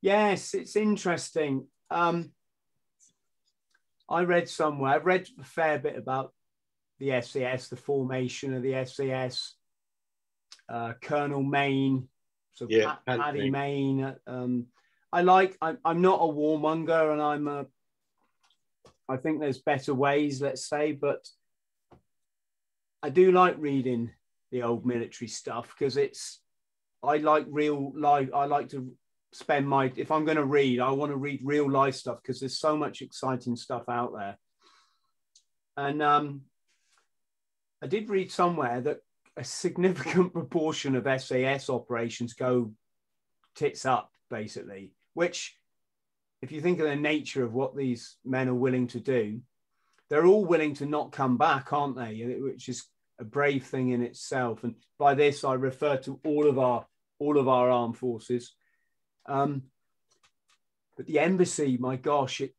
Yes, it's interesting. Um, I read somewhere, I've read a fair bit about the SAS, the formation of the SAS, uh, Colonel Mayne, so Yeah, Pat, Paddy Mayne. Mayne. Um, I like. I'm, I'm not a warmonger, and I'm a. I think there's better ways, let's say, but I do like reading the old military stuff because it's. I like real life. I like to spend my. If I'm going to read, I want to read real life stuff because there's so much exciting stuff out there. And um, I did read somewhere that a significant proportion of SAS operations go tits up, basically, which, if you think of the nature of what these men are willing to do, they're all willing to not come back, aren't they? Which is a brave thing in itself. And by this, I refer to all of our all of our armed forces. Um, but the embassy, my gosh, it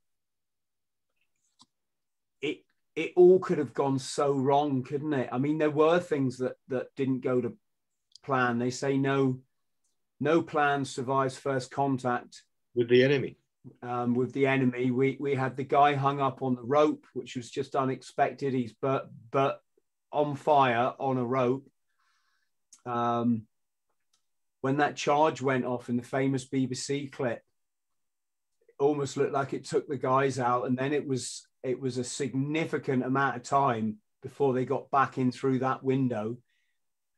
it it all could have gone so wrong, couldn't it? I mean, there were things that that didn't go to plan. They say no, no plan survives first contact With the enemy. um, with the enemy. We we had the guy hung up on the rope, which was just unexpected. He's but but on fire on a rope. Um, when that charge went off in the famous BBC clip, almost looked like it took the guys out, and then it was it was a significant amount of time before they got back in through that window.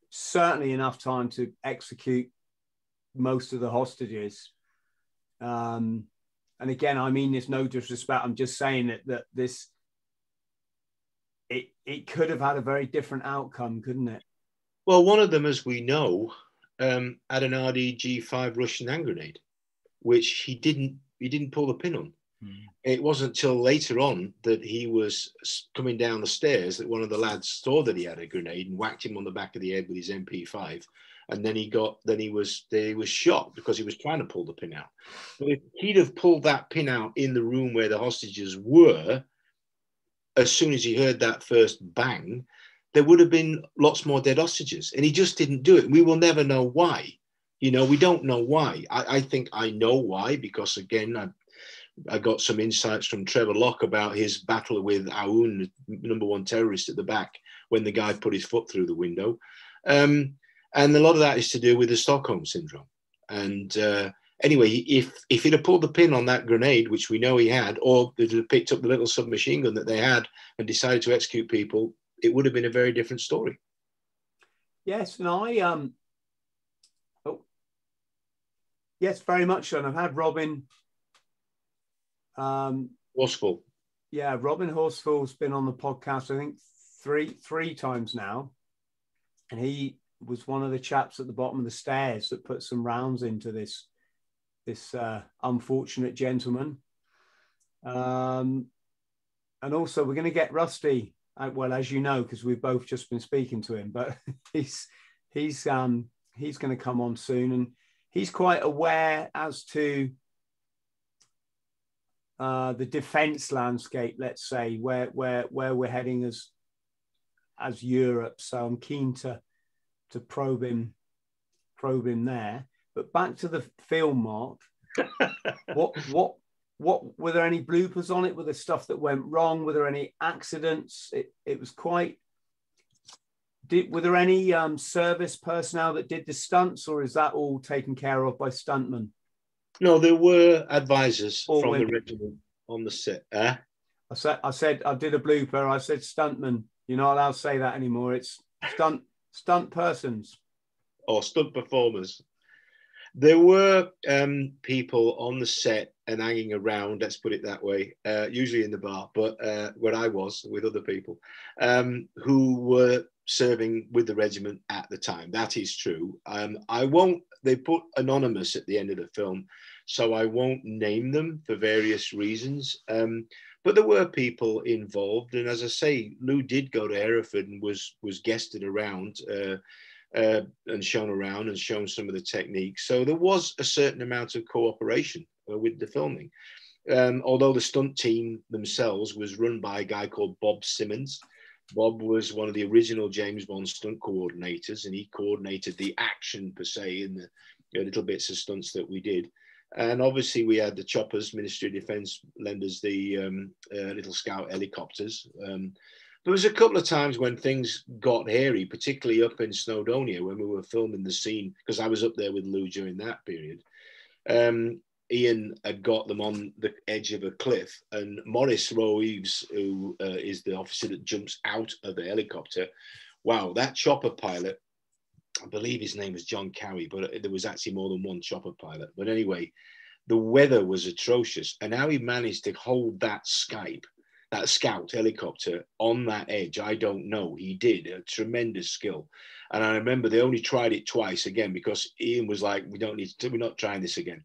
Certainly enough time to execute most of the hostages. Um, and again, I mean this no disrespect. I'm just saying that that this it it could have had a very different outcome, couldn't it? Well, one of them, as we know, um, had an RDG5 Russian hand grenade, which he didn't he didn't pull the pin on. It wasn't till later on that he was coming down the stairs that one of the lads saw that he had a grenade and whacked him on the back of the head with his MP5, and then he got then he was then he was shot because he was trying to pull the pin out. But if he'd have pulled that pin out in the room where the hostages were, as soon as he heard that first bang, there would have been lots more dead hostages. And he just didn't do it. We will never know why. You know, we don't know why. I, I think I know why, because again, I I got some insights from Trevor Lock about his battle with Aoun, number one terrorist at the back, when the guy put his foot through the window. Um, and a lot of that is to do with the Stockholm syndrome. And uh, anyway, if if he'd have pulled the pin on that grenade, which we know he had, or they'd have picked up the little submachine gun that they had and decided to execute people, it would have been a very different story. Yes, and I um, oh, yes, very much so. And I've had Robin. Um, Horsfall. Yeah, Robin Horsfall's been on the podcast. I think three three times now, and he was one of the chaps at the bottom of the stairs that put some rounds into this this uh, unfortunate gentleman. Um, and also, we're going to get Rusty. Uh, well, as you know, because we've both just been speaking to him, but he's he's um, he's going to come on soon, and he's quite aware as to uh, the defence landscape. Let's say where where where we're heading as as Europe. So I'm keen to to probe him probe him there. But back to the film, Mark. what what what were there any bloopers on it? Were there stuff that went wrong? Were there any accidents? It it was quite. Did, were there any um, service personnel that did the stunts, or is that all taken care of by stuntmen? No, there were advisors All from women. the regiment on the set. Eh? I said I said I did a blooper. I said stuntman. You're not allowed to say that anymore. It's stunt stunt persons. or stunt performers. There were um, people on the set and hanging around, let's put it that way, uh, usually in the bar, but uh, where I was with other people, um, who were serving with the regiment at the time. That is true. Um, I won't, they put anonymous at the end of the film, so I won't name them for various reasons. Um, but there were people involved, and as I say, Lou did go to Hereford and was was guested around. Uh, uh, and shown around and shown some of the techniques. So there was a certain amount of cooperation uh, with the filming. Um, although the stunt team themselves was run by a guy called Bob Simmons. Bob was one of the original James Bond stunt coordinators, and he coordinated the action per se in the you know, little bits of stunts that we did. And obviously, we had the choppers, Ministry of Defence lenders the um, uh, little scout helicopters. Um, there was a couple of times when things got hairy, particularly up in Snowdonia when we were filming the scene, because I was up there with Lou during that period. Um, Ian had got them on the edge of a cliff, and Maurice Roëves, who uh, is the officer that jumps out of the helicopter, wow, that chopper pilot, I believe his name was John Cowie, but there was actually more than one chopper pilot. But anyway, the weather was atrocious, and how he managed to hold that Skype that scout helicopter on that edge. I don't know. He did a tremendous skill. And I remember they only tried it twice again because Ian was like, we don't need to, we're not trying this again.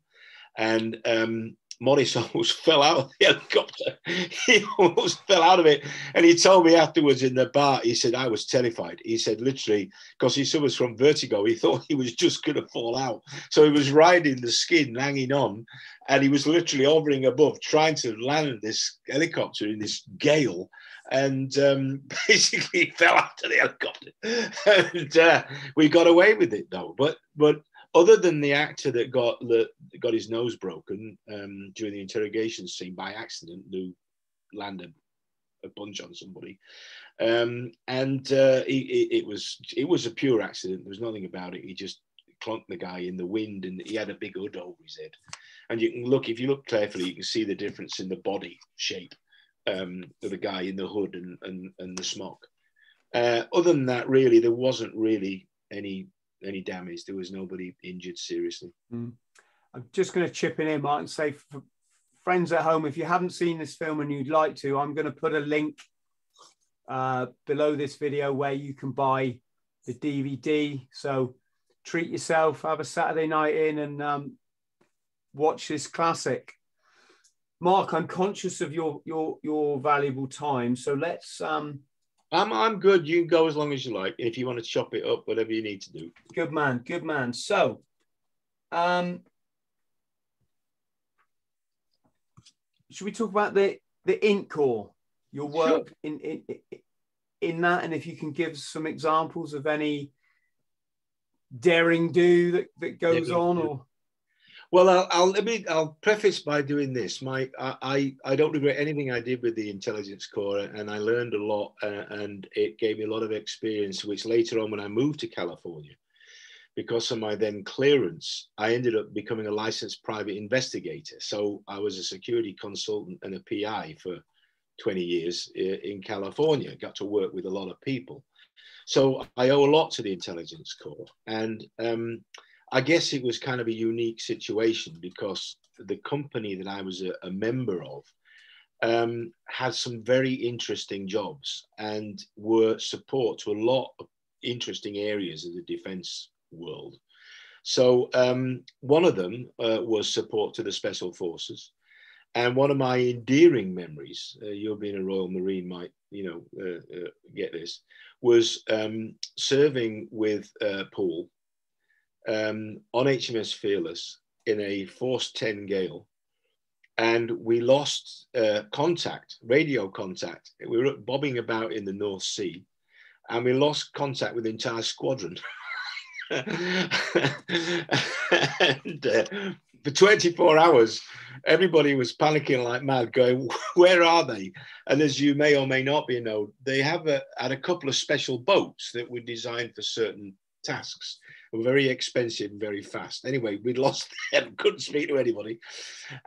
And um, Maurice almost fell out of the helicopter. he almost fell out of it. And he told me afterwards in the bar, he said, I was terrified. He said, literally, because he suffers from vertigo, he thought he was just going to fall out. So he was riding the skin, hanging on, and he was literally hovering above, trying to land this helicopter in this gale. And um, basically fell out of the helicopter. and uh, we got away with it though. But but other than the actor that got got his nose broken um, during the interrogation scene by accident, who landed a punch on somebody, um, and uh, he, it, it was it was a pure accident. There was nothing about it. He just clunked the guy in the wind, and he had a big hood over his head. And you can look if you look carefully, you can see the difference in the body shape um, of the guy in the hood and and, and the smock. Uh, other than that, really, there wasn't really any any damage. There was nobody injured seriously. Mm. I'm just going to chip in here, Mark, and say for friends at home, if you haven't seen this film and you'd like to, I'm going to put a link uh, below this video where you can buy the DVD. So treat yourself, have a Saturday night in, and um, watch this classic. Mark, I'm conscious of your your your valuable time, so let's um, I'm I'm good. You can go as long as you like. If you want to chop it up, whatever you need to do. Good man, good man. So, um, should we talk about the the Int Corps, your work in, in in that, and if you can give some examples of any daring do that, that goes Daring on, or Well, I'll, I'll let me. I'll preface by doing this. My, I, I, don't regret anything I did with the intelligence corps, and I learned a lot, uh, and it gave me a lot of experience. Which later on, when I moved to California, because of my then clearance, I ended up becoming a licensed private investigator. So I was a security consultant and a PI for 20 years in California. Got to work with a lot of people. So I owe a lot to the intelligence corps, and. Um, I guess it was kind of a unique situation because the company that I was a, a member of um, had some very interesting jobs and were support to a lot of interesting areas of the defense world. So um, one of them uh, was support to the special forces. And one of my endearing memories, uh, you being a Royal Marine might, you know, uh, uh get this, was um, serving with uh, Paul um, on HMS Fearless in a force 10 gale. And we lost uh, contact, radio contact. We were bobbing about in the North Sea and we lost contact with the entire squadron. and uh, for 24 hours, everybody was panicking like mad, going, Where are they? And as you may or may not be know, they have a, had a couple of special boats that were designed for certain tasks were very expensive and very fast. Anyway, we'd lost them, couldn't speak to anybody.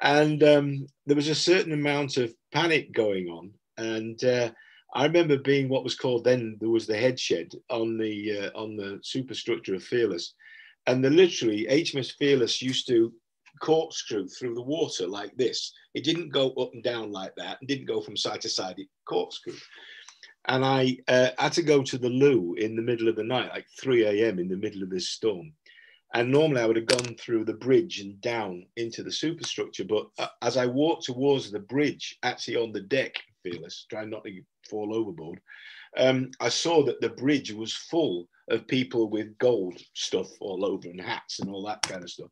And um, there was a certain amount of panic going on. And uh, I remember being what was called then, there was the head shed on the, uh, on the superstructure of Fearless. And the literally HMS Fearless used to corkscrew through the water like this. It didn't go up and down like that. It didn't go from side to side. It corkscrewed and I uh, had to go to the loo in the middle of the night, like 3 a.m. in the middle of this storm. And normally I would have gone through the bridge and down into the superstructure. But uh, as I walked towards the bridge, actually on the deck, fearless, trying not to fall overboard, um, I saw that the bridge was full of people with gold stuff all over and hats and all that kind of stuff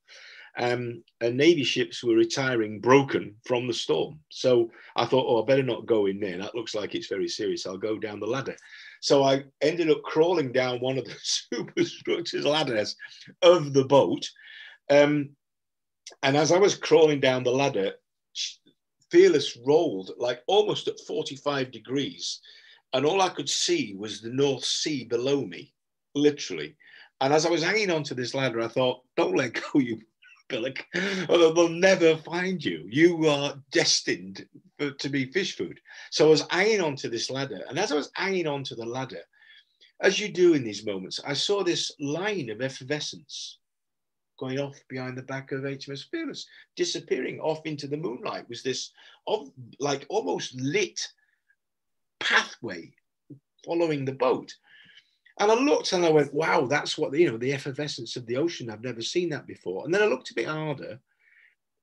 um, and Navy ships were retiring broken from the storm. So I thought, oh, I better not go in there. That looks like it's very serious. I'll go down the ladder. So I ended up crawling down one of the superstructures ladders of the boat. Um, and as I was crawling down the ladder, Fearless rolled like almost at 45 degrees. And all I could see was the North Sea below me, literally. And as I was hanging onto this ladder, I thought, don't let go, you Billick, they'll never find you. You are destined for, to be fish food. So I was hanging onto this ladder, and as I was hanging onto the ladder, as you do in these moments, I saw this line of effervescence going off behind the back of HMS Fearless, disappearing off into the moonlight. Was this of like almost lit pathway following the boat? And I looked and I went, wow, that's what, the, you know, the effervescence of the ocean. I've never seen that before. And then I looked a bit harder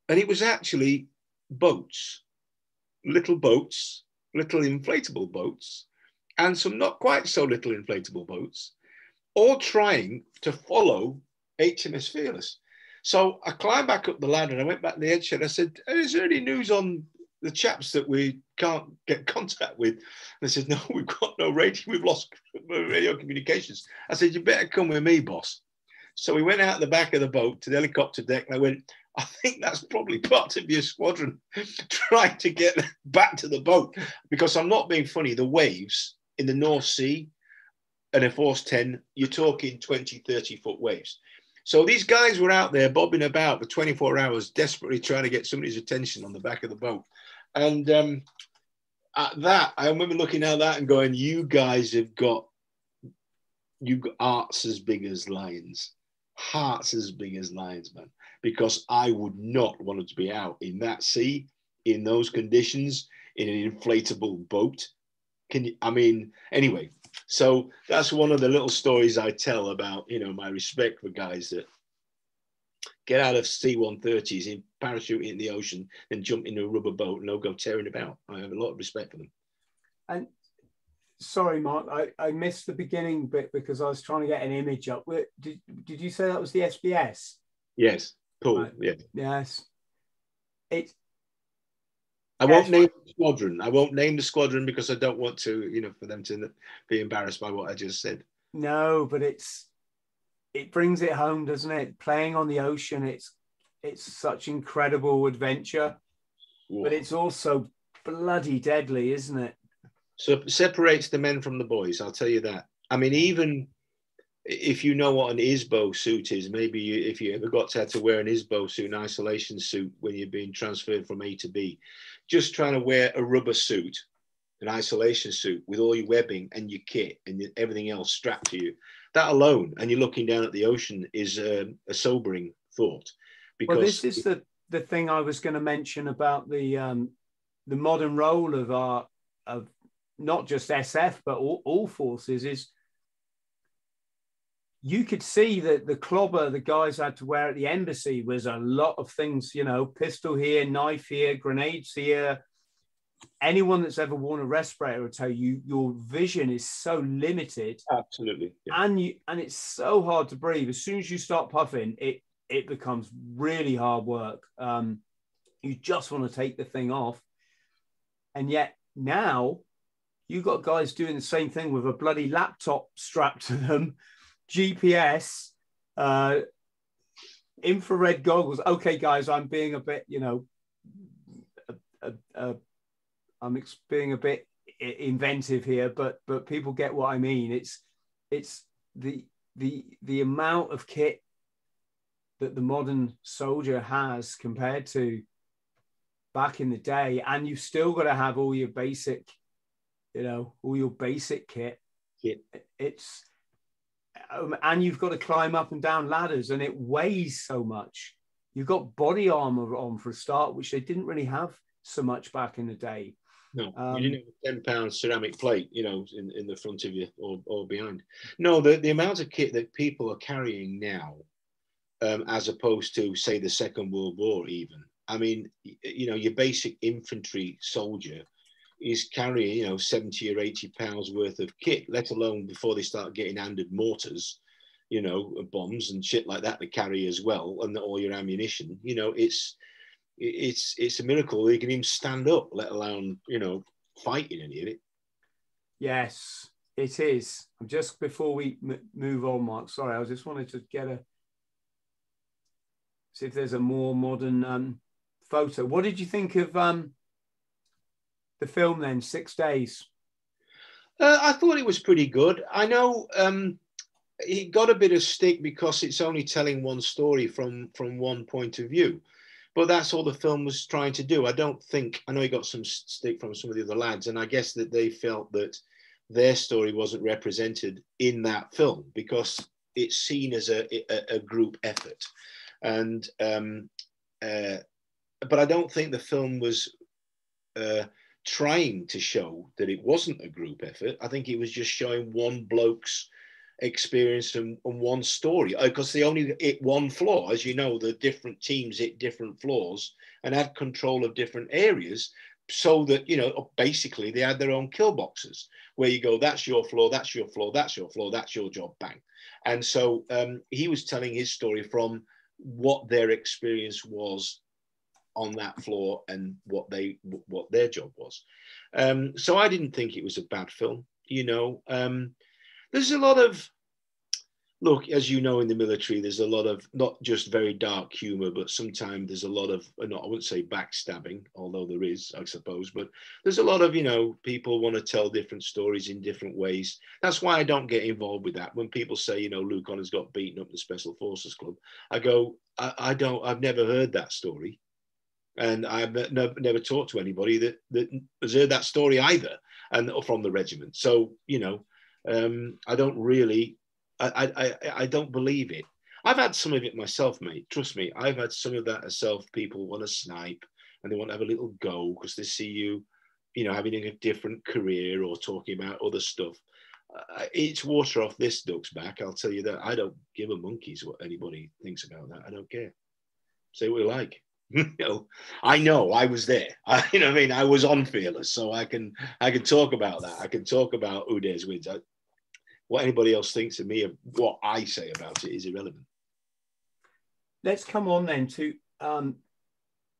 and it was actually boats, little boats, little inflatable boats, and some not quite so little inflatable boats, all trying to follow HMS Fearless. So I climbed back up the ladder and I went back to the edge and I said, Is there any news on the chaps that we can't get contact with. They said, no, we've got no radio. We've lost radio communications. I said, you better come with me, boss. So we went out the back of the boat to the helicopter deck. And I went, I think that's probably part of your squadron trying to get back to the boat because I'm not being funny. The waves in the North Sea and a force 10, you're talking 20, 30 foot waves. So these guys were out there bobbing about for 24 hours, desperately trying to get somebody's attention on the back of the boat. And um, at that, I remember looking at that and going, "You guys have got you got arts as big as lions, hearts as big as lions, man." Because I would not want to be out in that sea in those conditions in an inflatable boat. Can you? I mean, anyway. So that's one of the little stories I tell about, you know, my respect for guys that get out of C-130s in parachuting in the ocean, then jump into a rubber boat and they'll go tearing about. I have a lot of respect for them. And sorry, Mark, I, I missed the beginning bit because I was trying to get an image up. Did, did you say that was the SBS? Yes, Paul. Right. Yeah. Yes. It. I won't name the squadron. I won't name the squadron because I don't want to, you know, for them to be embarrassed by what I just said. No, but it's it brings it home, doesn't it? Playing on the ocean, it's it's such incredible adventure, but it's also bloody deadly, isn't it? So separates the men from the boys. I'll tell you that. I mean, even if you know what an ISBO suit is, maybe you, if you ever got to have to wear an ISBO suit, an isolation suit, when you're being transferred from A to B, just trying to wear a rubber suit, an isolation suit with all your webbing and your kit and everything else strapped to you, that alone, and you're looking down at the ocean, is um, a sobering thought. Because well, this is the the thing I was going to mention about the um, the modern role of our of not just SF but all, all forces is you could see that the clobber the guys had to wear at the embassy was a lot of things, you know, pistol here, knife here, grenades here. Anyone that's ever worn a respirator will tell you your vision is so limited. Absolutely. Yeah. And you and it's so hard to breathe. As soon as you start puffing, it it becomes really hard work. Um, you just want to take the thing off. And yet now you've got guys doing the same thing with a bloody laptop strapped to them GPS, uh, infrared goggles. Okay, guys, I'm being a bit, you know, I'm being a bit inventive here, but but people get what I mean. It's it's the the the amount of kit that the modern soldier has compared to back in the day, and you've still got to have all your basic, you know, all your basic kit. Yeah. It's um, and you've got to climb up and down ladders, and it weighs so much. You've got body armor on for a start, which they didn't really have so much back in the day. No, um, you didn't have a 10 pound ceramic plate, you know, in, in the front of you or, or behind. No, the, the amount of kit that people are carrying now, um, as opposed to, say, the Second World War, even. I mean, you know, your basic infantry soldier is carrying, you know, 70 or 80 pounds worth of kit, let alone before they start getting handed mortars, you know, bombs and shit like that to carry as well, and all your ammunition. You know, it's it's it's a miracle they can even stand up, let alone, you know, fighting any of it. Yes, it is. Just before we m- move on, Mark, sorry, I just wanted to get a see if there's a more modern um, photo. What did you think of um, the film then? Six days. Uh, I thought it was pretty good. I know um, it got a bit of stick because it's only telling one story from from one point of view, but that's all the film was trying to do. I don't think I know he got some stick from some of the other lads, and I guess that they felt that their story wasn't represented in that film because it's seen as a, a, a group effort, and um, uh, but I don't think the film was. Uh, trying to show that it wasn't a group effort. I think it was just showing one bloke's experience and, and one story because uh, they only hit one floor. As you know, the different teams hit different floors and had control of different areas so that, you know, basically they had their own kill boxes where you go, that's your floor, that's your floor, that's your floor, that's your job, bang. And so um, he was telling his story from what their experience was on that floor and what they what their job was. Um, so I didn't think it was a bad film. You know, um, there's a lot of look, as you know, in the military, there's a lot of not just very dark humor, but sometimes there's a lot of, not, I wouldn't say backstabbing, although there is, I suppose, but there's a lot of, you know, people want to tell different stories in different ways. That's why I don't get involved with that. When people say, you know, Luke Connors got beaten up in the Special Forces Club, I go, I, I don't, I've never heard that story and I've never, never talked to anybody that, that has heard that story either, and from the regiment. So you know, um, I don't really, I, I, I don't believe it. I've had some of it myself, mate. Trust me, I've had some of that myself. People want to snipe and they want to have a little go because they see you, you know, having a different career or talking about other stuff. Uh, it's water off this duck's back. I'll tell you that. I don't give a monkeys what anybody thinks about that. I don't care. Say what you like. you know, I know I was there. I, you know, what I mean, I was on fearless, so I can I can talk about that. I can talk about Who Dares Wins. I, what anybody else thinks of me of what I say about it is irrelevant. Let's come on then to um,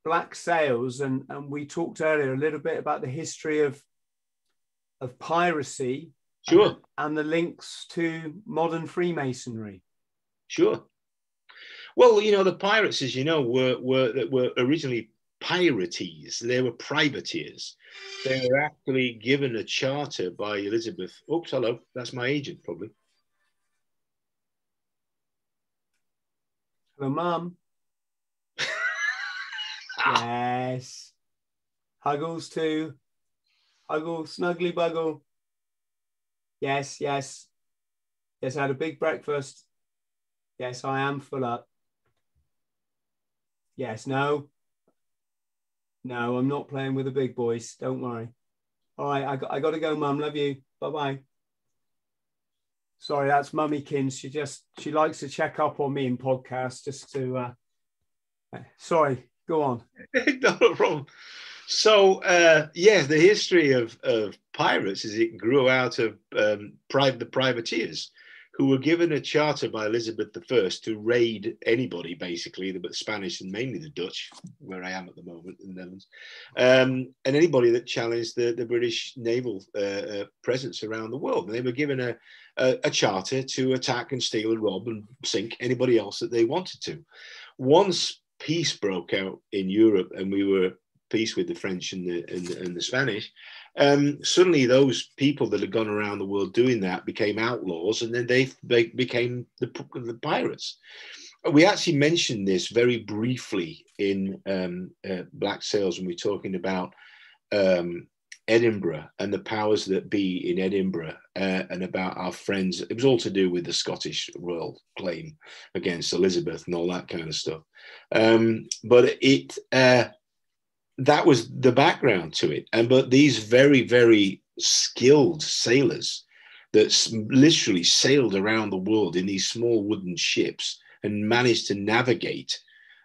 black sails, and and we talked earlier a little bit about the history of of piracy, sure, and, and the links to modern Freemasonry. Sure. Well, you know, the pirates, as you know, were were were originally piratees. They were privateers. They were actually given a charter by Elizabeth. Oops, hello. That's my agent, probably. Hello, Mum. yes. Huggles too. Huggle, snuggly buggle. Yes, yes. Yes, I had a big breakfast. Yes, I am full up. Yes, no. No, I'm not playing with the big boys. Don't worry. All right, I got, I got to go, Mum. Love you. Bye bye. Sorry, that's Mummykins. She just she likes to check up on me in podcasts just to. Uh... Sorry, go on. Not a problem. So uh, yeah, the history of, of pirates is it grew out of um, private the privateers who were given a charter by Elizabeth I to raid anybody, basically, the Spanish and mainly the Dutch, where I am at the moment in the Netherlands, um, and anybody that challenged the, the British naval uh, uh, presence around the world. And they were given a, a, a, charter to attack and steal and rob and sink anybody else that they wanted to. Once peace broke out in Europe and we were peace with the French and the, and and the Spanish, um, suddenly those people that had gone around the world doing that became outlaws, and then they, they became the, the pirates. We actually mentioned this very briefly in um, uh, Black Sails when we are talking about um, Edinburgh and the powers that be in Edinburgh uh, and about our friends. It was all to do with the Scottish royal claim against Elizabeth and all that kind of stuff. Um, but it uh, that was the background to it. And but these very, very skilled sailors that literally sailed around the world in these small wooden ships and managed to navigate,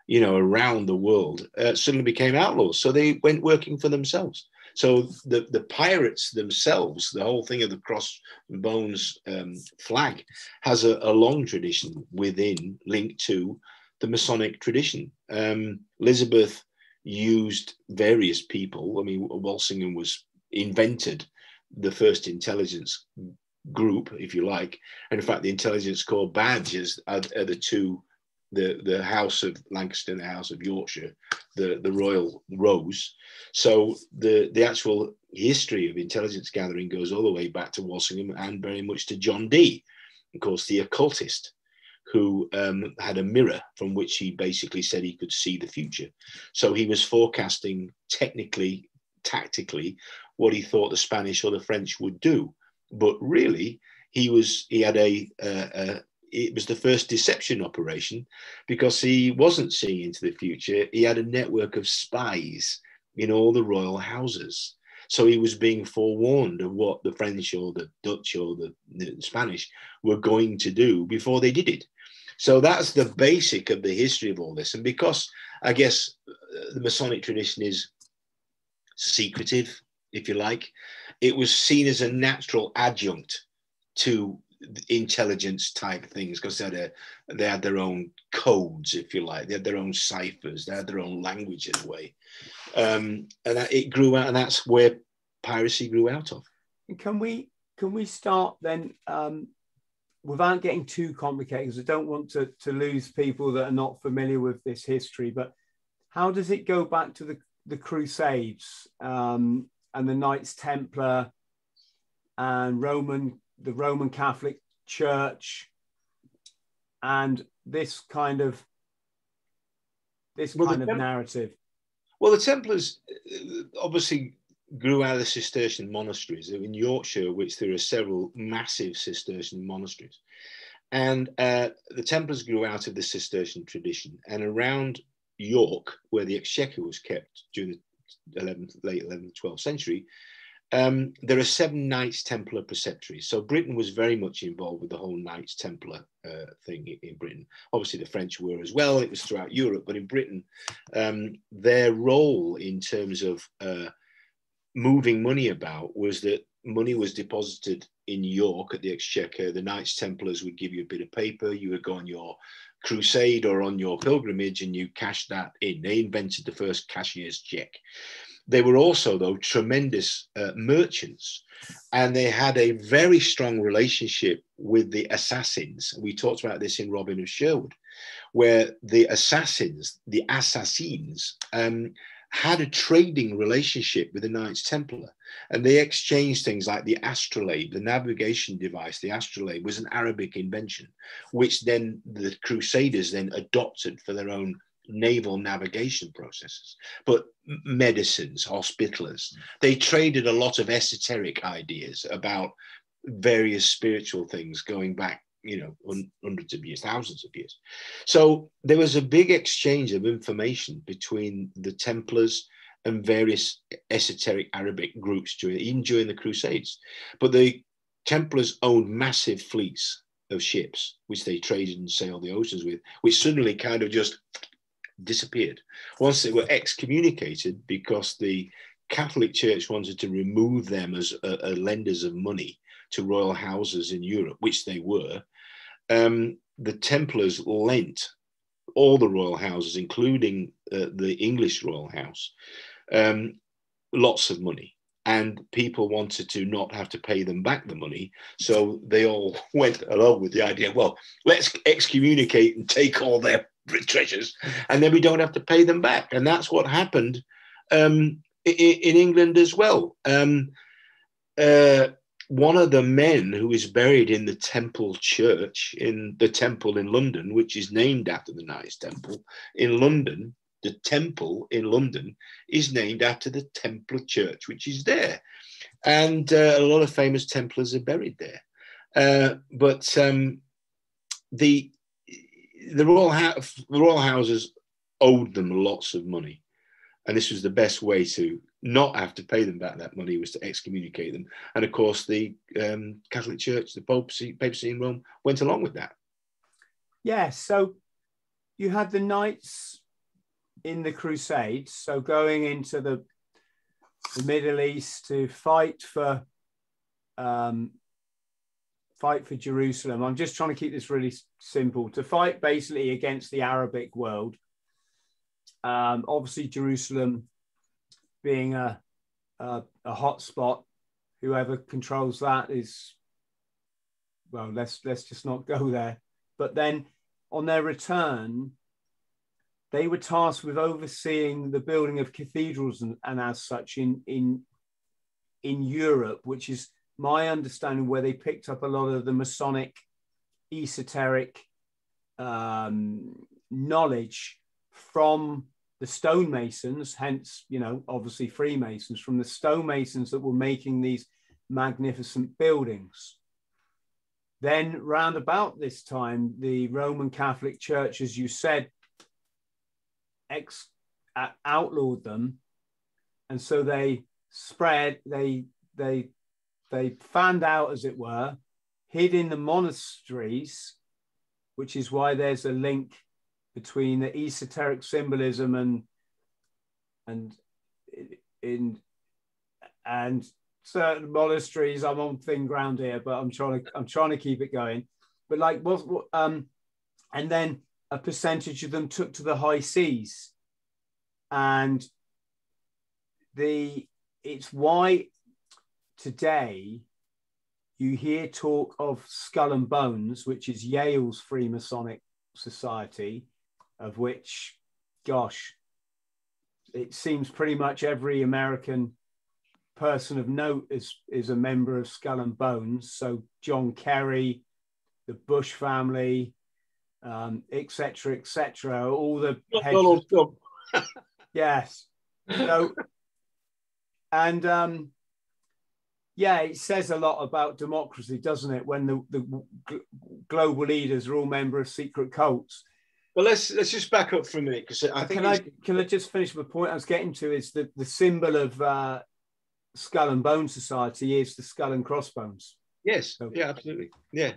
you know, around the world, uh, suddenly became outlaws. So they went working for themselves. So the, the pirates themselves, the whole thing of the crossbones um, flag, has a, a, long tradition within, linked to the Masonic tradition. Um, Elizabeth used various people. I mean, Walsingham was invented the first intelligence group, if you like. And in fact, the intelligence corps badges are, are the two, the, the House of Lancaster and the House of Yorkshire, the, the Royal Rose. So the, the actual history of intelligence gathering goes all the way back to Walsingham and very much to John Dee, of course, the occultist who um, had a mirror from which he basically said he could see the future. So he was forecasting technically, tactically, what he thought the Spanish or the French would do. But really, he was he had a, a it was the first deception operation because he wasn't seeing into the future. He had a network of spies in all the royal houses. So he was being forewarned of what the French or the Dutch or the, the Spanish were going to do before they did it. So that's the basic of the history of all this. And because I guess the Masonic tradition is secretive, if you like, it was seen as a natural adjunct to intelligence type things because they had they had their own codes, if you like, they had their own ciphers, they had their own language in a way, um, and it grew out, and that's where piracy grew out of. Can we can we start then um, without getting too complicated, because I don't want to, to lose people that are not familiar with this history, but how does it go back to the, the Crusades um, and the Knights Templar and Roman, the Roman Catholic Church and this kind of this well, kind of narrative? Well, the Templars uh, obviously grew out of the Cistercian monasteries in Yorkshire, which there are several massive Cistercian monasteries. And uh, the Templars grew out of the Cistercian tradition. And around York, where the exchequer was kept during the 11th, late 11th, 12th century, um, there are seven Knights Templar preceptories. So Britain was very much involved with the whole Knights Templar uh, thing in Britain. Obviously, the French were as well. It was throughout Europe, but in Britain, um, their role in terms of uh, moving money about was that money was deposited in York at the Exchequer. The Knights Templars would give you a bit of paper. You would go on your crusade or on your pilgrimage and you cash that in. They invented the first cashier's check. They were also, though, tremendous uh, merchants, and they had a very strong relationship with the assassins. We talked about this in Robin of Sherwood, where the assassins, the assassins, um, had a trading relationship with the Knights Templar, and they exchanged things like the astrolabe, the navigation device. The astrolabe was an Arabic invention, which then the Crusaders then adopted for their own naval navigation processes. But medicines, hospitallers, they traded a lot of esoteric ideas about various spiritual things going back you know, hundreds of years, thousands of years. So there was a big exchange of information between the Templars and various esoteric Arabic groups during, even during the Crusades. But the Templars owned massive fleets of ships, which they traded and sailed the oceans with, which suddenly kind of just disappeared once they were excommunicated because the Catholic Church wanted to remove them as uh, uh, lenders of money to royal houses in Europe, which they were um, the Templars lent all the royal houses, including uh, the English royal house, um, lots of money. And people wanted to not have to pay them back the money. So they all went along with the idea well, let's excommunicate and take all their treasures, and then we don't have to pay them back. And that's what happened um, in, in, England as well. Um, uh, one of the men who is buried in the Temple Church in the Temple in London, which is named after the Knights Temple in London, the Temple in London is named after the Templar Church, which is there, and uh, a lot of famous Templars are buried there. Uh, but um, the the royal the royal houses owed them lots of money, and this was the best way to not have to pay them back that money was to excommunicate them. And of course, the um, Catholic Church, the papacy, papacy in Rome, went along with that. Yeah. So you had the knights in the Crusades, so going into the the Middle East to fight for um, fight for Jerusalem. I'm just trying to keep this really simple. To fight basically against the Arabic world. Um, obviously, Jerusalem being a, a, a hot spot. Whoever controls that is, well, let's let's just not go there. But then on their return, they were tasked with overseeing the building of cathedrals and, and as such in in in Europe, which is my understanding where they picked up a lot of the Masonic esoteric um, knowledge from the stonemasons, hence, you know, obviously Freemasons, from the stonemasons that were making these magnificent buildings. Then, round about this time, the Roman Catholic Church, as you said, ex- uh, outlawed them, and so they spread. They they they fanned out, as it were, hid in the monasteries, which is why there's a link between the esoteric symbolism and and in and certain monasteries. I'm on thin ground here, but I'm trying to I'm trying to keep it going. But like what um and then a percentage of them took to the high seas. And the it's why today you hear talk of skull and bones, which is Yale's Freemasonic Society, of which, gosh, it seems pretty much every American person of note is is a member of Skull and Bones. So John Kerry, the Bush family, etc., um, etc. Et all the Donald Trump. yes. So, and um, yeah, it says a lot about democracy, doesn't it? When the, the global leaders are all members of secret cults. Well, let's let's just back up for a minute because I think can I can I just finish the point I was getting to is that the symbol of uh, Skull and Bone Society is the skull and crossbones. Yes, yeah, absolutely, yeah.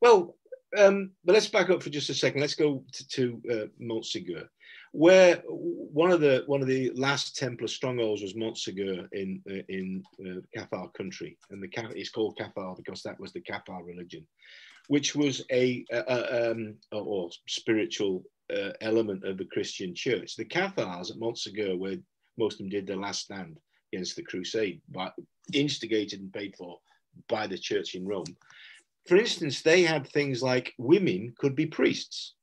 Well, um, but let's back up for just a second. Let's go to, to uh, Montsegur, where one of the one of the last Templar strongholds was Montsegur in uh, in uh, Cathar country, and the it's called Cathar because that was the Cathar religion which was a, a, um, or spiritual uh, element of the Christian church. The Cathars at Montsegur where most of them did their last stand against the crusade, but instigated and paid for by the church in Rome. For instance, they had things like women could be priests.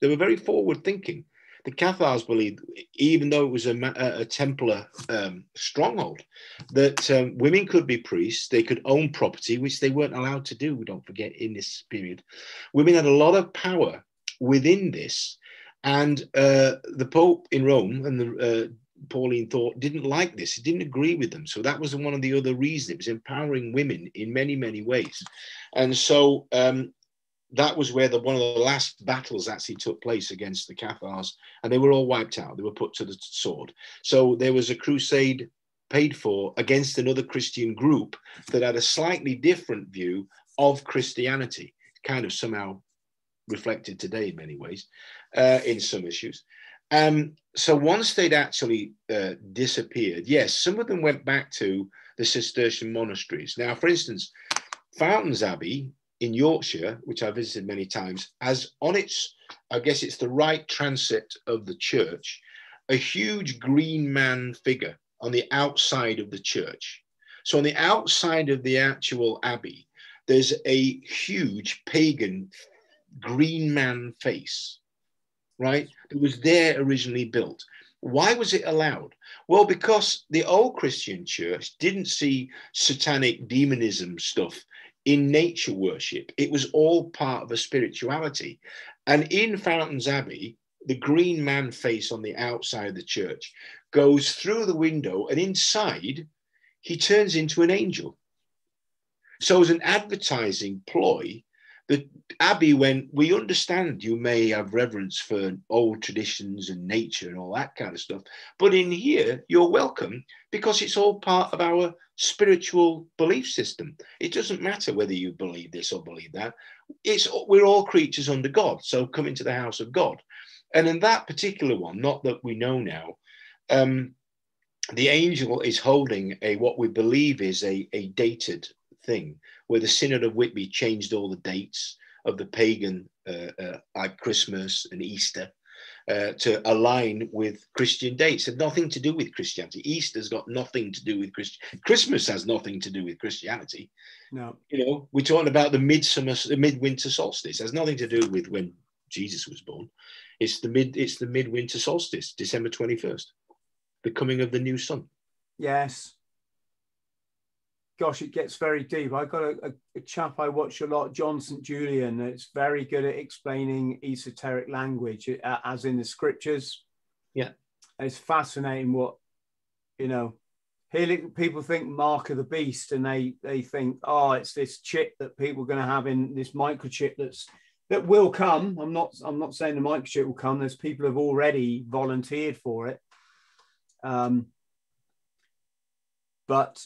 They were very forward thinking. The Cathars believed, even though it was a, a, Templar um, stronghold, that um, women could be priests. They could own property, which they weren't allowed to do. We don't forget in this period, women had a lot of power within this, and uh, the Pope in Rome and the uh, Pauline thought didn't like this. He didn't agree with them. So that was one of the other reasons. It was empowering women in many, many ways. And so um, that was where the one of the last battles actually took place against the Cathars, and they were all wiped out. They were put to the sword. So there was a crusade paid for against another Christian group that had a slightly different view of Christianity, kind of somehow reflected today in many ways uh, in some issues. Um, so once they'd actually uh, disappeared, yes, some of them went back to the Cistercian monasteries. Now, for instance, Fountains Abbey in Yorkshire, which I visited many times, has on its, I guess it's the right transept of the church, a huge green man figure on the outside of the church. So on the outside of the actual abbey, there's a huge pagan green man face right? It was there originally built. Why was it allowed? Well, because the old Christian church didn't see satanic demonism stuff in nature worship. It was all part of a spirituality. And in Fountains Abbey, the green man face on the outside of the church goes through the window, and inside, he turns into an angel. So, as an advertising ploy, the Abbey went, We understand you may have reverence for old traditions and nature and all that kind of stuff, but in here, you're welcome because it's all part of our spiritual belief system. It doesn't matter whether you believe this or believe that. It's we're all creatures under God, so come into the house of God. And in that particular one, not that we know now, um, the angel is holding a what we believe is a, a dated thing where the Synod of Whitby changed all the dates of the pagan, uh, uh, like Christmas and Easter, uh, to align with Christian dates. It had nothing to do with Christianity. Easter's got nothing to do with Christian. Christmas has nothing to do with Christianity. No, you know, we're talking about the midsummer, the midwinter solstice. It has nothing to do with when Jesus was born. It's the mid. It's the midwinter solstice, December twenty first, the coming of the new sun. Yes, gosh, it gets very deep. I got a, a, a, chap I watch a lot, John St. Julian, that's very good at explaining esoteric language, uh, as in the scriptures. Yeah. It's fascinating what, you know, here people think mark of the beast and they, they think, oh, it's this chip that people are going to have in this microchip that's that will come. I'm not I'm not saying the microchip will come. There's people have already volunteered for it. Um, but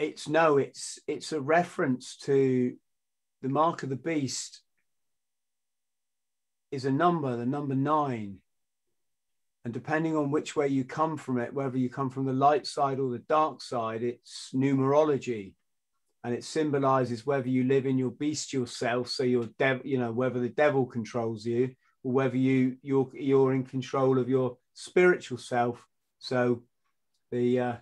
it's no, it's it's a reference to the mark of the beast is a number, the number nine. And depending on which way you come from it, whether you come from the light side or the dark side, it's numerology. And it symbolizes whether you live in your bestial self, so you're dev, you know, whether the devil controls you, or whether you you're you're in control of your spiritual self. So the uh,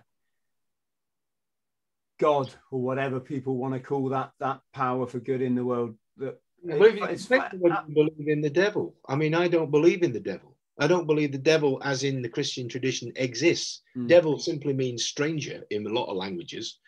God or whatever people want to call that that power for good in the world. That it's, believe in the devil. I mean, I don't believe in the devil. I don't believe the devil, as in the Christian tradition, exists. Mm. Devil simply means stranger in a lot of languages,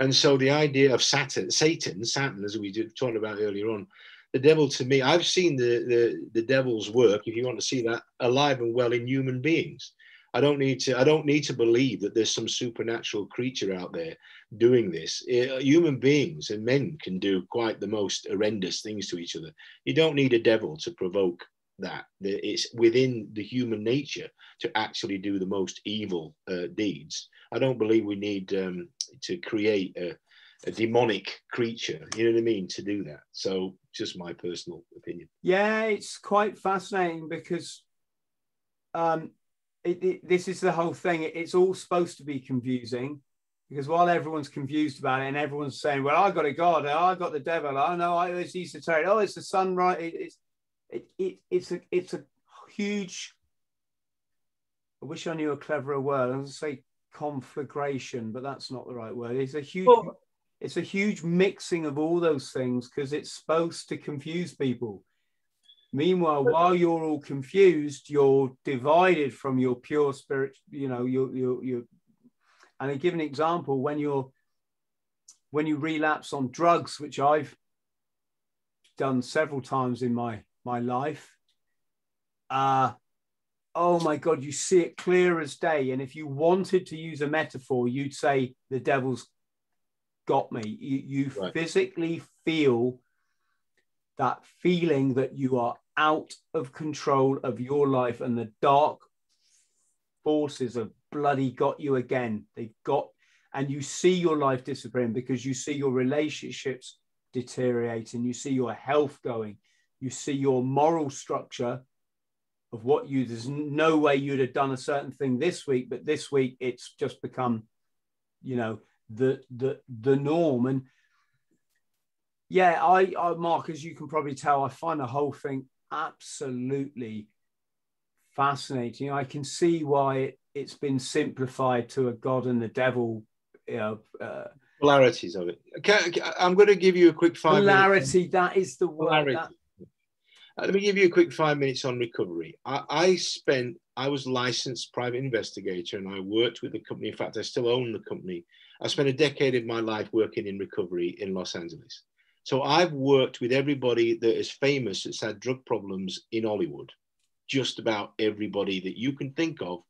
and so the idea of Satan, Satan, Satan, as we did talk about earlier on, the devil to me, I've seen the, the the devil's work. If you want to see that alive and well in human beings, I don't need to. I don't need to believe that there's some supernatural creature out there doing this. Uh, human beings and men can do quite the most horrendous things to each other. You don't need a devil to provoke that. It's within the human nature to actually do the most evil uh, deeds. I don't believe we need um, to create a, a demonic creature. You know what I mean? To do that. So, just my personal opinion. Yeah, it's quite fascinating because um, it, it, this is the whole thing. It's all supposed to be confusing because while everyone's confused about it and everyone's saying, "Well, I've got a god, I've got the devil, I know I, it's esoteric, oh, it's the sun, right?" it's it, it, it's a it's a huge I wish I knew a cleverer word. I was going to say conflagration, but that's not the right word. It's a huge, Well- it's a huge mixing of all those things because it's supposed to confuse people. Meanwhile, while you're all confused, you're divided from your pure spirit. You know, you you you. And I give an example when you're when you relapse on drugs, which I've done several times in my my life. Uh oh my god, you see it clear as day. And if you wanted to use a metaphor, you'd say the devil's got me. You, you Right. physically feel that feeling that you are out of control of your life and the dark forces have bloody got you again. They've got, and you see your life disappearing because you see your relationships deteriorating, you see your health going, you see your moral structure of what you, there's no way you'd have done a certain thing this week, but this week it's just become, you know, the the the norm. And yeah, I, I Mark, as you can probably tell, I find the whole thing absolutely fascinating. I can see why it, it's been simplified to a god and the devil, you know, uh, polarities of it. Can, can- I'm going to give you a quick five. minutes- polarity. That is the word. That, Uh, Let me give you a quick five minutes on recovery. I, I spent, I was licensed private investigator and I worked with the company. In fact, I still own the company. I spent a decade of my life working in recovery in Los Angeles. So I've worked with everybody that is famous that's had drug problems in Hollywood. Just about everybody that you can think of.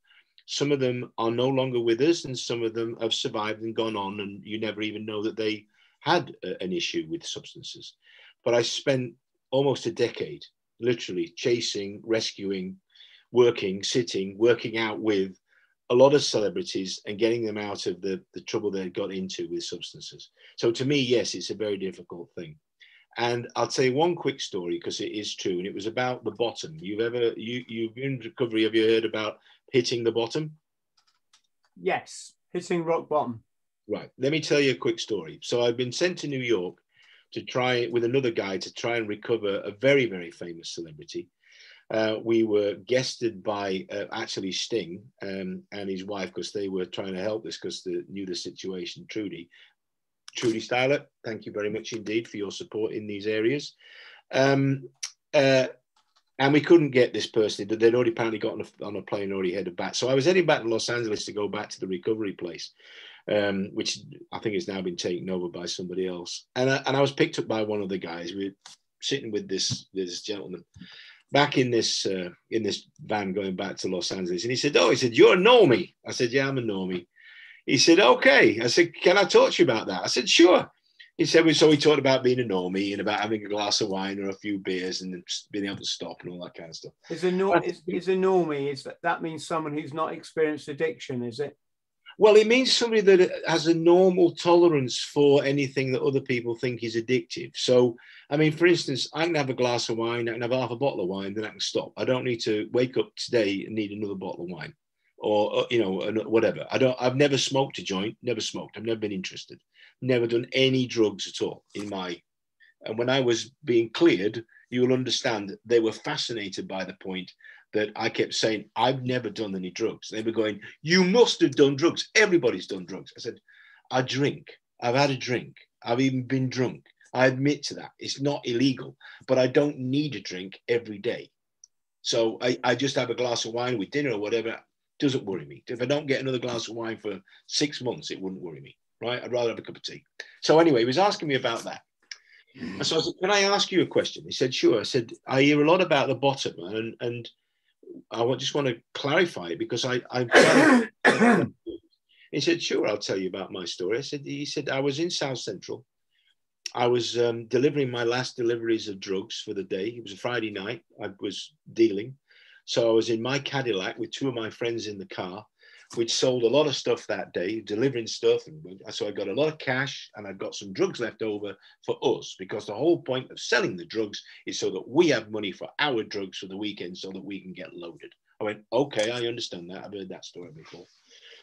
Some of them are no longer with us, and some of them have survived and gone on, and you never even know that they had a- an issue with substances. But I spent almost a decade literally chasing, rescuing, working, sitting, working out with a lot of celebrities and getting them out of the, the trouble they got into with substances. So to me, yes, it's a very difficult thing. And I'll tell you one quick story because it is true, and it was about the bottom. You've ever you you've been in recovery. Have you heard about hitting the bottom? yes, hitting rock bottom. Right. Let me tell you a quick story. So I've been sent to New York to try with another guy to try and recover a very very famous celebrity. Uh, we were guested by uh, actually Sting um, and his wife because they were trying to help us because they knew the situation. Trudie, Trudie Styler, thank you very much indeed for your support in these areas. Um, uh, and we couldn't get this person, but they'd already apparently got on a, on a plane already headed back. So I was heading back to Los Angeles to go back to the recovery place um, which I think has now been taken over by somebody else. And I, and I was picked up by one of the guys. We were sitting with this this gentleman back in this uh, in this van going back to Los Angeles, and he said, "Oh, he said you're a normie." I said, "Yeah, I'm a normie." He said, "Okay." I said, "Can I talk to you about that?" I said, "Sure." He said, well, so we talked about being a normie and about having a glass of wine or a few beers and being able to stop and all that kind of stuff. Is a nor- is, is a normie? Is that that means someone who's not experienced addiction? Is it? Well, it means somebody that has a normal tolerance for anything that other people think is addictive. So, I mean, for instance, I can have a glass of wine, I can have half a bottle of wine, then I can stop. I don't need to wake up today and need another bottle of wine, or uh, you know, whatever. I don't. I've never smoked a joint. Never smoked. I've never been interested. Never done any drugs at all in my. And when I was being cleared, you will understand they were fascinated by the point that I kept saying, I've never done any drugs. They were going, You must have done drugs. Everybody's done drugs. I said, I drink. I've had a drink. I've even been drunk. I admit to that. It's not illegal, but I don't need a drink every day. So I, I just have a glass of wine with dinner or whatever. Doesn't worry me. If I don't get another glass of wine for six months, it wouldn't worry me, right? I'd rather have a cup of tea. So anyway, he was asking me about that. Mm-hmm. And so I said, Can I ask you a question? He said, Sure. I said, I hear a lot about the bottom, and, and I just want to clarify it because I, I he said, Sure, I'll tell you about my story. I said, He said, I was in South Central. I was um, delivering my last deliveries of drugs for the day. It was a Friday night. I was dealing. So I was in my Cadillac with two of my friends in the car. We'd sold a lot of stuff that day, delivering stuff. And so I got a lot of cash and I've got some drugs left over for us because the whole point of selling the drugs is so that we have money for our drugs for the weekend so that we can get loaded. I went, okay, I understand that. I've heard that story before.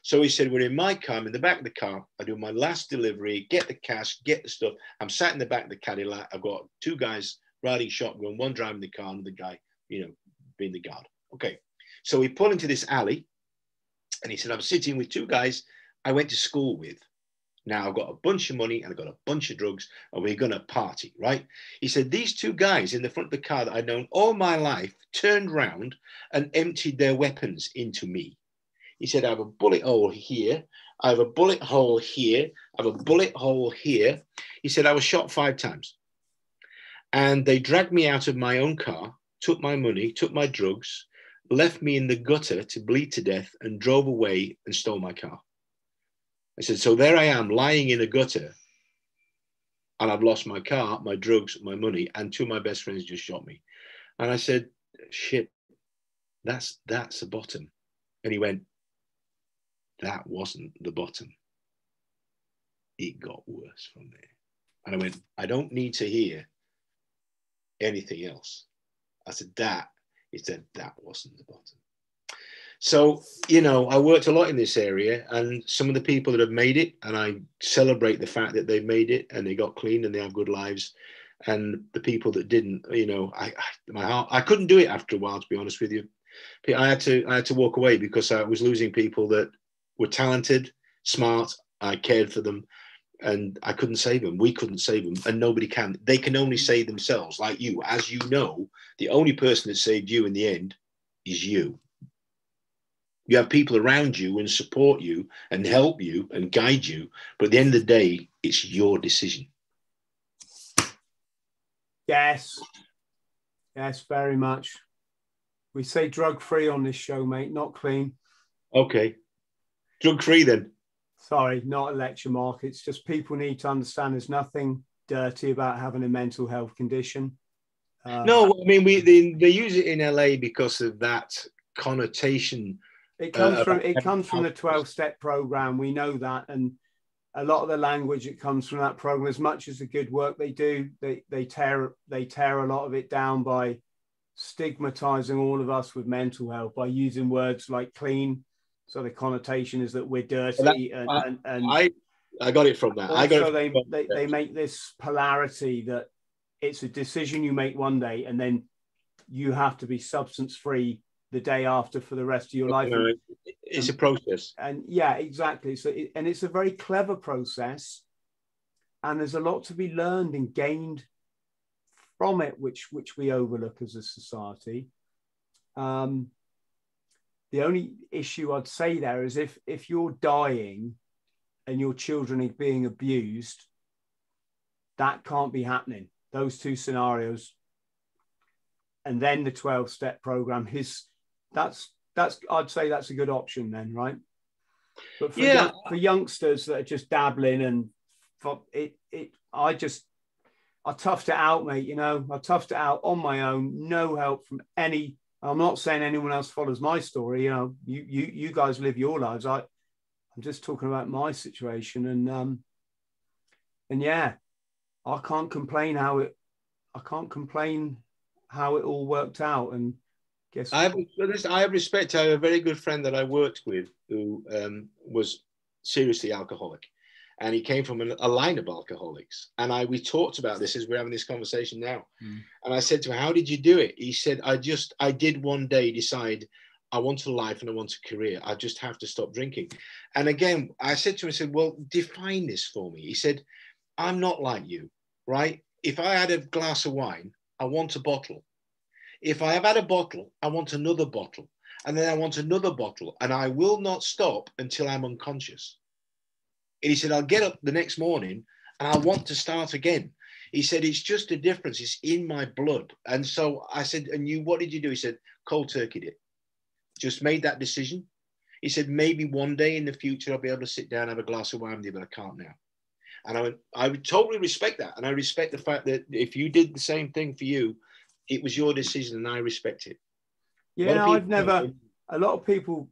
So he said, We're in my car, I'm in the back of the car. I do my last delivery, get the cash, get the stuff. I'm sat in the back of the Cadillac. I've got two guys riding shotgun, one driving the car, and the guy, you know, being the guard. Okay. So we pull into this alley. And he said, I'm sitting with two guys I went to school with. Now I've got a bunch of money and I've got a bunch of drugs and we're going to party, right? He said, These two guys in the front of the car that I'd known all my life turned round and emptied their weapons into me. He said, I have a bullet hole here. I have a bullet hole here. I have a bullet hole here. He said, I was shot five times. And they dragged me out of my own car, took my money, took my drugs, left me in the gutter to bleed to death, and drove away and stole my car. I said, So there I am lying in a gutter, and I've lost my car, my drugs, my money, and two of my best friends just shot me. And I said, Shit, that's that's the bottom. And he went, That wasn't the bottom. It got worse from there. And I went, I don't need to hear anything else. I said, That, he said, That wasn't the bottom. So, you know, I worked a lot in this area, and some of the people that have made it, and I celebrate the fact that they've made it and they got clean and they have good lives. And the people that didn't, you know, I, I my heart, I couldn't do it after a while, to be honest with you. I had to, I had to walk away because I was losing people that were talented, smart. I cared for them, and I couldn't save them. We couldn't save them, and nobody can. They can only mm. save themselves, like you. As you know, the only person that saved you in the end is you. You have people around you and support you and help you and guide you, but at the end of the day, it's your decision. Yes. Yes, very much. We say drug free on this show, mate, not clean. Okay. Drug free then. Sorry, not a lecture, Mark. It's just people need to understand there's nothing dirty about having a mental health condition. Uh, no, I mean we they, they use it in LA because of that connotation. It comes uh, from it comes from the 12 step program. We know that. And a lot of the language that comes from that program, as much as the good work they do, they they tear they tear a lot of it down by stigmatizing all of us with mental health by using words like clean. So the connotation is that we're dirty and, I, and, and, I I got it from that. I got they, they, they make this polarity that it's a decision you make one day and then you have to be substance free the day after for the rest of your life. It's a process. And yeah, exactly. So, it, and it's a very clever process. And there's a lot to be learned and gained from it, which which we overlook as a society. Um, the only issue I'd say there is if if you're dying and your children are being abused, that can't be happening. Those two scenarios, and then the twelve step program. His that's that's I'd say that's a good option then, right? But for, yeah. young, for youngsters that are just dabbling and for it, it I just I toughed it out, mate. You know, I toughed it out on my own, no help from any. I'm not saying anyone else follows my story. You know, you you you guys live your lives. I I'm just talking about my situation, and um, and yeah, I can't complain how it. I can't complain how it all worked out, and guess I have, I have respect. I have a very good friend that I worked with who um, was seriously alcoholic, and he came from an, a line of alcoholics. And I we talked about this as we're having this conversation now. Mm. And I said to him, "How did you do it?" He said, "I just I did one day decide." I want a life and I want a career. I just have to stop drinking. And again, I said to him, I said, Well, define this for me. He said, I'm not like you, right? If I had a glass of wine, I want a bottle. If I have had a bottle, I want another bottle. And then I want another bottle. And I will not stop until I'm unconscious. And he said, I'll get up the next morning and I want to start again. He said, It's just a difference. It's in my blood. And so I said, And you, what did you do? He said, Cold turkey it. Just made that decision. He said, Maybe one day in the future I'll be able to sit down and have a glass of wine with you, but I can't now. And I went, I would totally respect that. And I respect the fact that if you did the same thing for you, it was your decision and I respect it. Yeah, I've never, a lot of people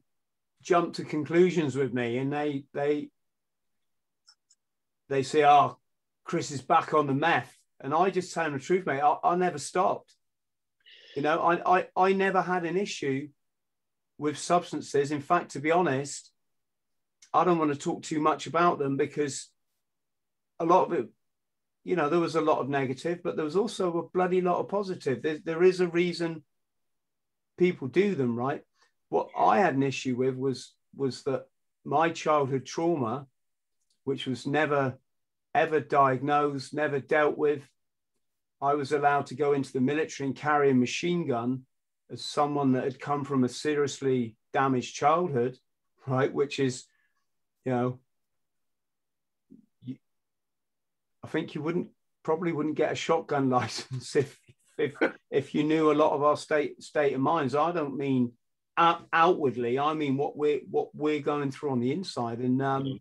jump to conclusions with me and they, they, they say, "Oh, Chris is back on the meth," and I just tell them the truth, mate. I, I never stopped. You know, I, I I never had an issue with substances. In fact, to be honest, I don't want to talk too much about them because a lot of it, you know, there was a lot of negative, but there was also a bloody lot of positive. There, there is a reason people do them, right? What I had an issue with was was that my childhood trauma, which was never ever diagnosed, never dealt with, I was allowed to go into the military and carry a machine gun as someone that had come from a seriously damaged childhood, right? Which is, you know, I think you wouldn't probably wouldn't get a shotgun license if if if you knew a lot of our state state of minds. I don't mean out, outwardly. I mean what we're what we're going through on the inside, and um,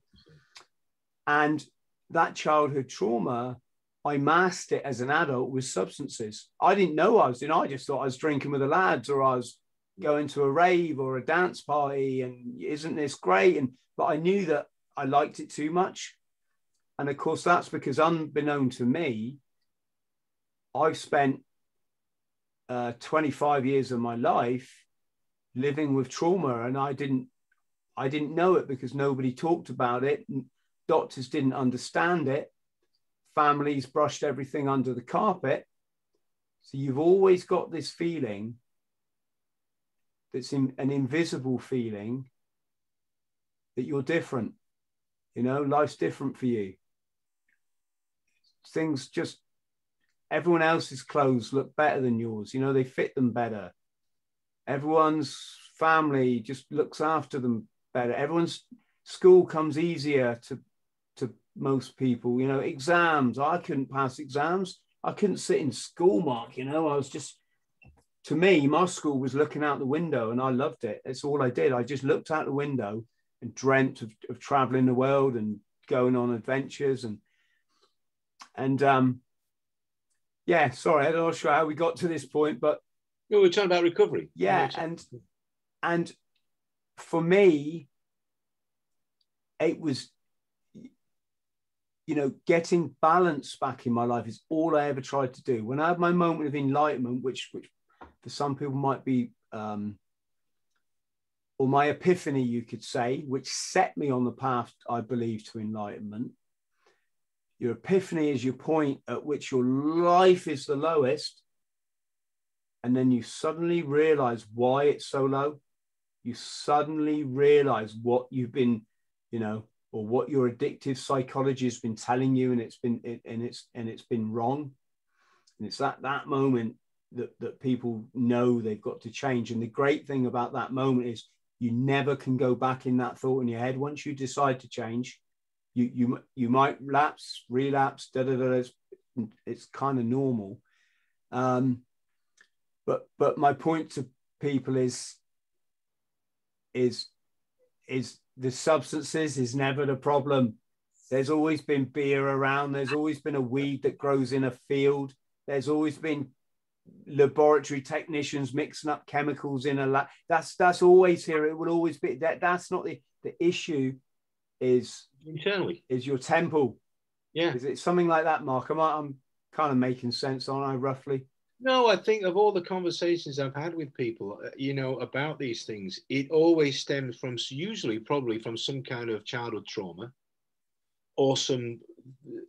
and that childhood trauma. I masked it as an adult with substances. I didn't know I was doing. I just thought I was drinking with the lads, or I was going to a rave or a dance party, and isn't this great? And but I knew that I liked it too much, and of course that's because unbeknown to me, I've spent uh, 25 years of my life living with trauma and i didn't i didn't know it because nobody talked about it doctors didn't understand it families brushed everything under the carpet so you've always got this feeling that's in, an invisible feeling that you're different you know life's different for you things just everyone else's clothes look better than yours. You know, they fit them better. Everyone's family just looks after them better. Everyone's school comes easier to to most people. You know, exams. I couldn't pass exams. I couldn't sit in school, Mark. You know, I was just to me, my school was looking out the window and I loved it. That's all I did. I just looked out the window and dreamt of, of traveling the world and going on adventures and and um yeah, sorry, I'm not sure how we got to this point, but no, we're talking about recovery. Yeah, and and for me, it was you know getting balance back in my life is all I ever tried to do. When I had my moment of enlightenment, which which for some people might be um, or my epiphany, you could say, which set me on the path, I believe, to enlightenment. Your epiphany is your point at which your life is the lowest. And then you suddenly realize why it's so low. You suddenly realize what you've been, you know, or what your addictive psychology has been telling you, and it's been it, and it's and it's been wrong. And it's at that moment that, that people know they've got to change. And the great thing about that moment is you never can go back in that thought in your head. Once you decide to change, you you you might lapse, relapse, da da da. It's, it's kind of normal. Um, but but my point to people is is is the substances is never the problem. There's always been beer around. There's always been a weed that grows in a field. There's always been laboratory technicians mixing up chemicals in a lab. That's that's always here. It will always be that. That's not the the issue. Is internally is your temple. Yeah. Is it something like that, Mark? Am I, I'm kind of making sense, aren't I, roughly? No, I think of all the conversations I've had with people, uh, you know, about these things, it always stems from usually probably from some kind of childhood trauma or some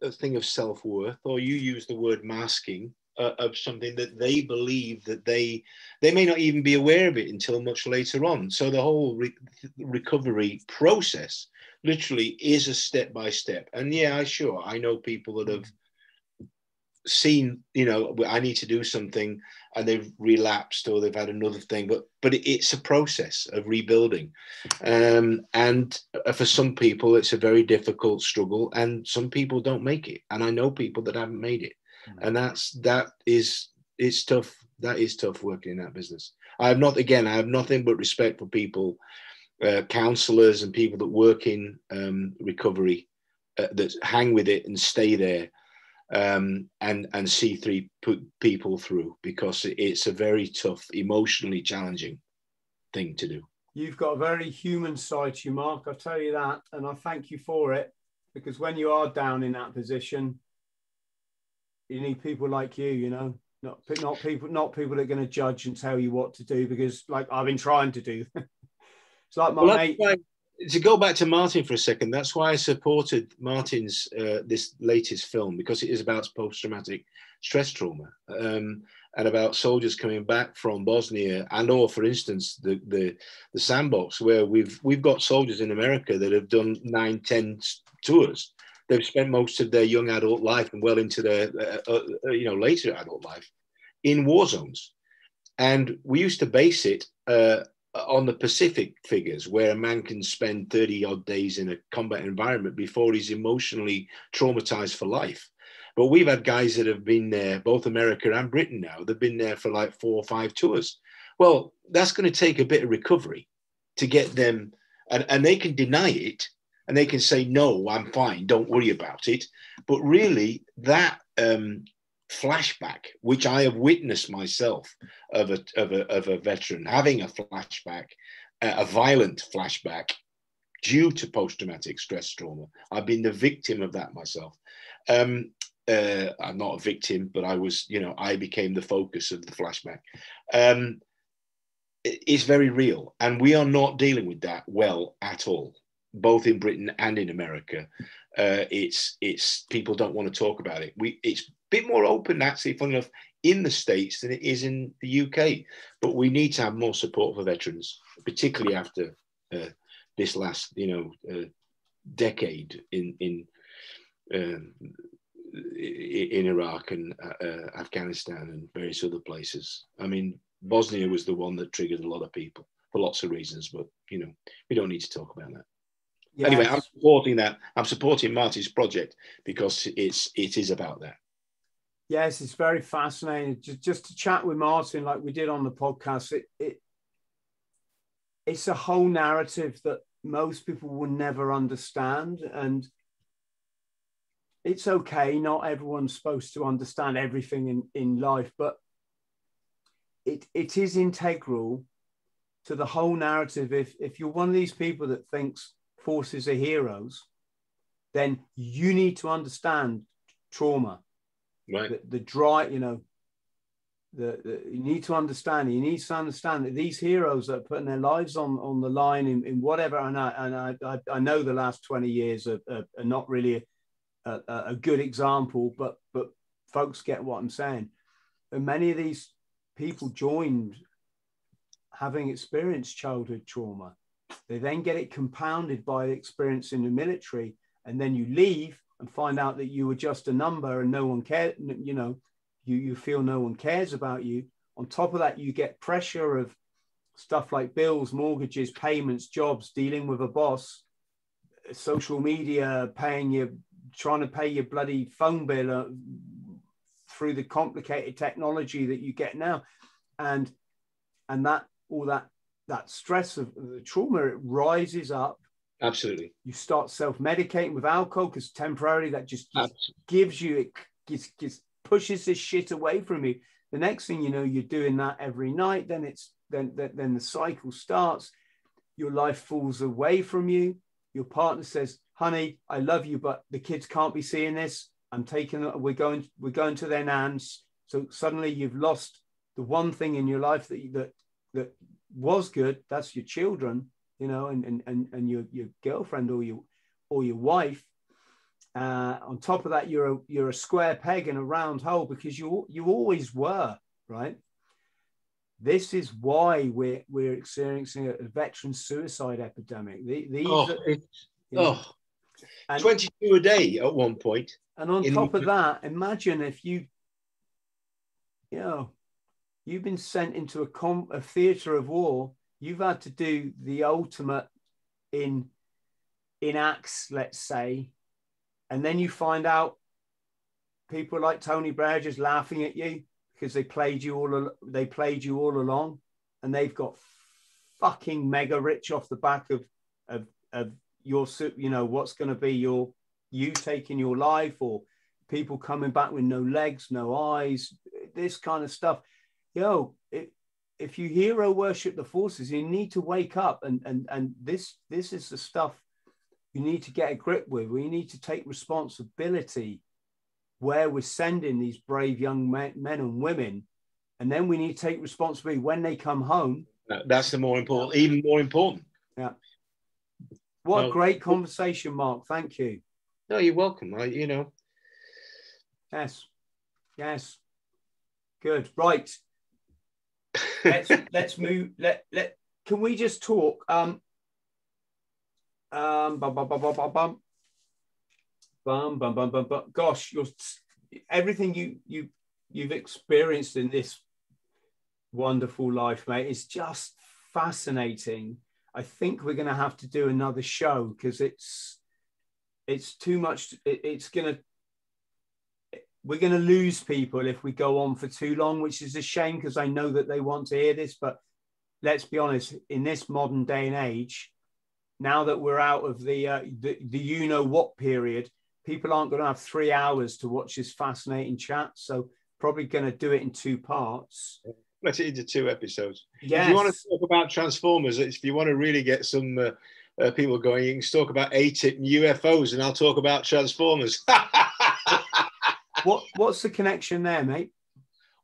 a uh, thing of self-worth, or you use the word masking uh, of something that they believe that they they may not even be aware of it until much later on. So the whole re- recovery process literally is a step by step. And yeah, I sure I know people that have seen, you know, I need to do something and they've relapsed or they've had another thing, but but it's a process of rebuilding. Um, and uh, for some people, it's a very difficult struggle, and some people don't make it. And I know people that haven't made it, mm. and that's that is it's tough. That is tough working in that business. I have not again. I have nothing but respect for people uh, counselors and people that work in um, recovery uh, that hang with it and stay there um, and and see three people through because it's a very tough, emotionally challenging thing to do. You've got a very human side to you, Mark. I tell you that, and I thank you for it because when you are down in that position, you need people like you. You know, not not people not people that are going to judge and tell you what to do because, like I've been trying to do. It's like my well, mate. Why, to go back to Martin for a second, that's why I supported Martin's uh, this latest film because it is about post-traumatic stress trauma, um, and about soldiers coming back from Bosnia, and or, for instance, the the, the sandbox where we've we've got soldiers in America that have done nine, ten tours. They've spent most of their young adult life and well into their uh, uh, uh you know later adult life in war zones, and we used to base it uh, on the Pacific figures, where a man can spend 30 odd days in a combat environment before he's emotionally traumatized for life. But we've had guys that have been there, both America and Britain now, they've been there for like four or five tours. Well, that's going to take a bit of recovery to get them, and, and they can deny it and they can say, no, I'm fine, don't worry about it. But really, that um, flashback, which I have witnessed myself of a, of a, of a veteran having a flashback, a violent flashback due to post traumatic stress trauma. I've been the victim of that myself. Um, uh, I'm not a victim, but I was, you know, I became the focus of the flashback. Um, it's very real, and we are not dealing with that well at all, both in Britain and in America. Uh, it's it's people don't want to talk about it. We it's bit more open, actually, funny enough, in the States than it is in the UK. But we need to have more support for veterans, particularly after uh, this last, you know, uh, decade in in um, in Iraq and uh, uh, Afghanistan and various other places. I mean, Bosnia was the one that triggered a lot of people for lots of reasons, but you know, we don't need to talk about that. Anyway, I'm supporting that. I'm supporting Marty's project because it's it is about that. Yes, it's very fascinating. Just, just to chat with Martin, like we did on the podcast, it, it it's a whole narrative that most people will never understand, and it's okay. Not everyone's supposed to understand everything in in life, but it it is integral to the whole narrative. If if you're one of these people that thinks forces are heroes, then you need to understand trauma right. The, the dry you know the, the, you need to understand you need to understand that these heroes that are putting their lives on on the line in, in whatever and I, and I, I know the last 20 years are, are, are not really a, a, a, good example but but folks get what I'm saying. And many of these people joined having experienced childhood trauma. They then get it compounded by experience in the military and then you leave and find out that you were just a number and no one cared, you know, you, you feel no one cares about you. On top of that, you get pressure of stuff like bills, mortgages, payments, jobs, dealing with a boss, social media, paying your, trying to pay your bloody phone bill uh, through the complicated technology that you get now. And, and that, all that, that stress of the trauma, it rises up Absolutely. You start self medicating with alcohol because temporarily that just, just gives you, it just, just pushes this shit away from you. The next thing you know, you're doing that every night. Then it's then then the cycle starts. Your life falls away from you. Your partner says, "Honey, I love you, but the kids can't be seeing this. I'm taking. We're going. We're going to their nans." So suddenly you've lost the one thing in your life that that that was good. That's your children you know, and and and, and your your girlfriend or your or your wife. Uh, on top of that, you're a you're a square peg in a round hole because you you always were right. This is why we're we're experiencing a, veteran suicide epidemic. These oh, are, oh. And, 22 a day at one point. And on top of that, imagine if you, you know, you've been sent into a, com- a theater of war you've had to do the ultimate in in acts, let's say, and then you find out people like Tony Blair just laughing at you because they played you all they played you all along, and they've got fucking mega rich off the back of of, of your you know what's going to be your you taking your life or people coming back with no legs, no eyes, this kind of stuff. Yo, it, if you hero oh, worship the forces, you need to wake up and and and this this is the stuff you need to get a grip with. We need to take responsibility where we're sending these brave young men, men and women, and then we need to take responsibility when they come home. That's the more important, even more important. Yeah. What a great conversation, Mark. Thank you. No, you're welcome. I, you know. Yes. Yes. Good. Right. Let's let's move. Let let. Can we just talk? Um. Um. Bum bum bum bum bum bum. Bum bum bum bum bum. Gosh, you're everything you you you've experienced in this wonderful life, mate. is just fascinating. I think we're going to have to do another show because it's it's too much. It, it's going to we're going to lose people if we go on for too long, which is a shame because I know that they want to hear this. But let's be honest, in this modern day and age, now that we're out of the uh, the, the you know what period, people aren't going to have three hours to watch this fascinating chat. So probably going to do it in two parts. Let's it into two episodes. Yes. If you want to talk about Transformers, if you want to really get some uh, uh, people going, you can talk about ATIP and UFOs, and I'll talk about Transformers. what What's the connection there, mate?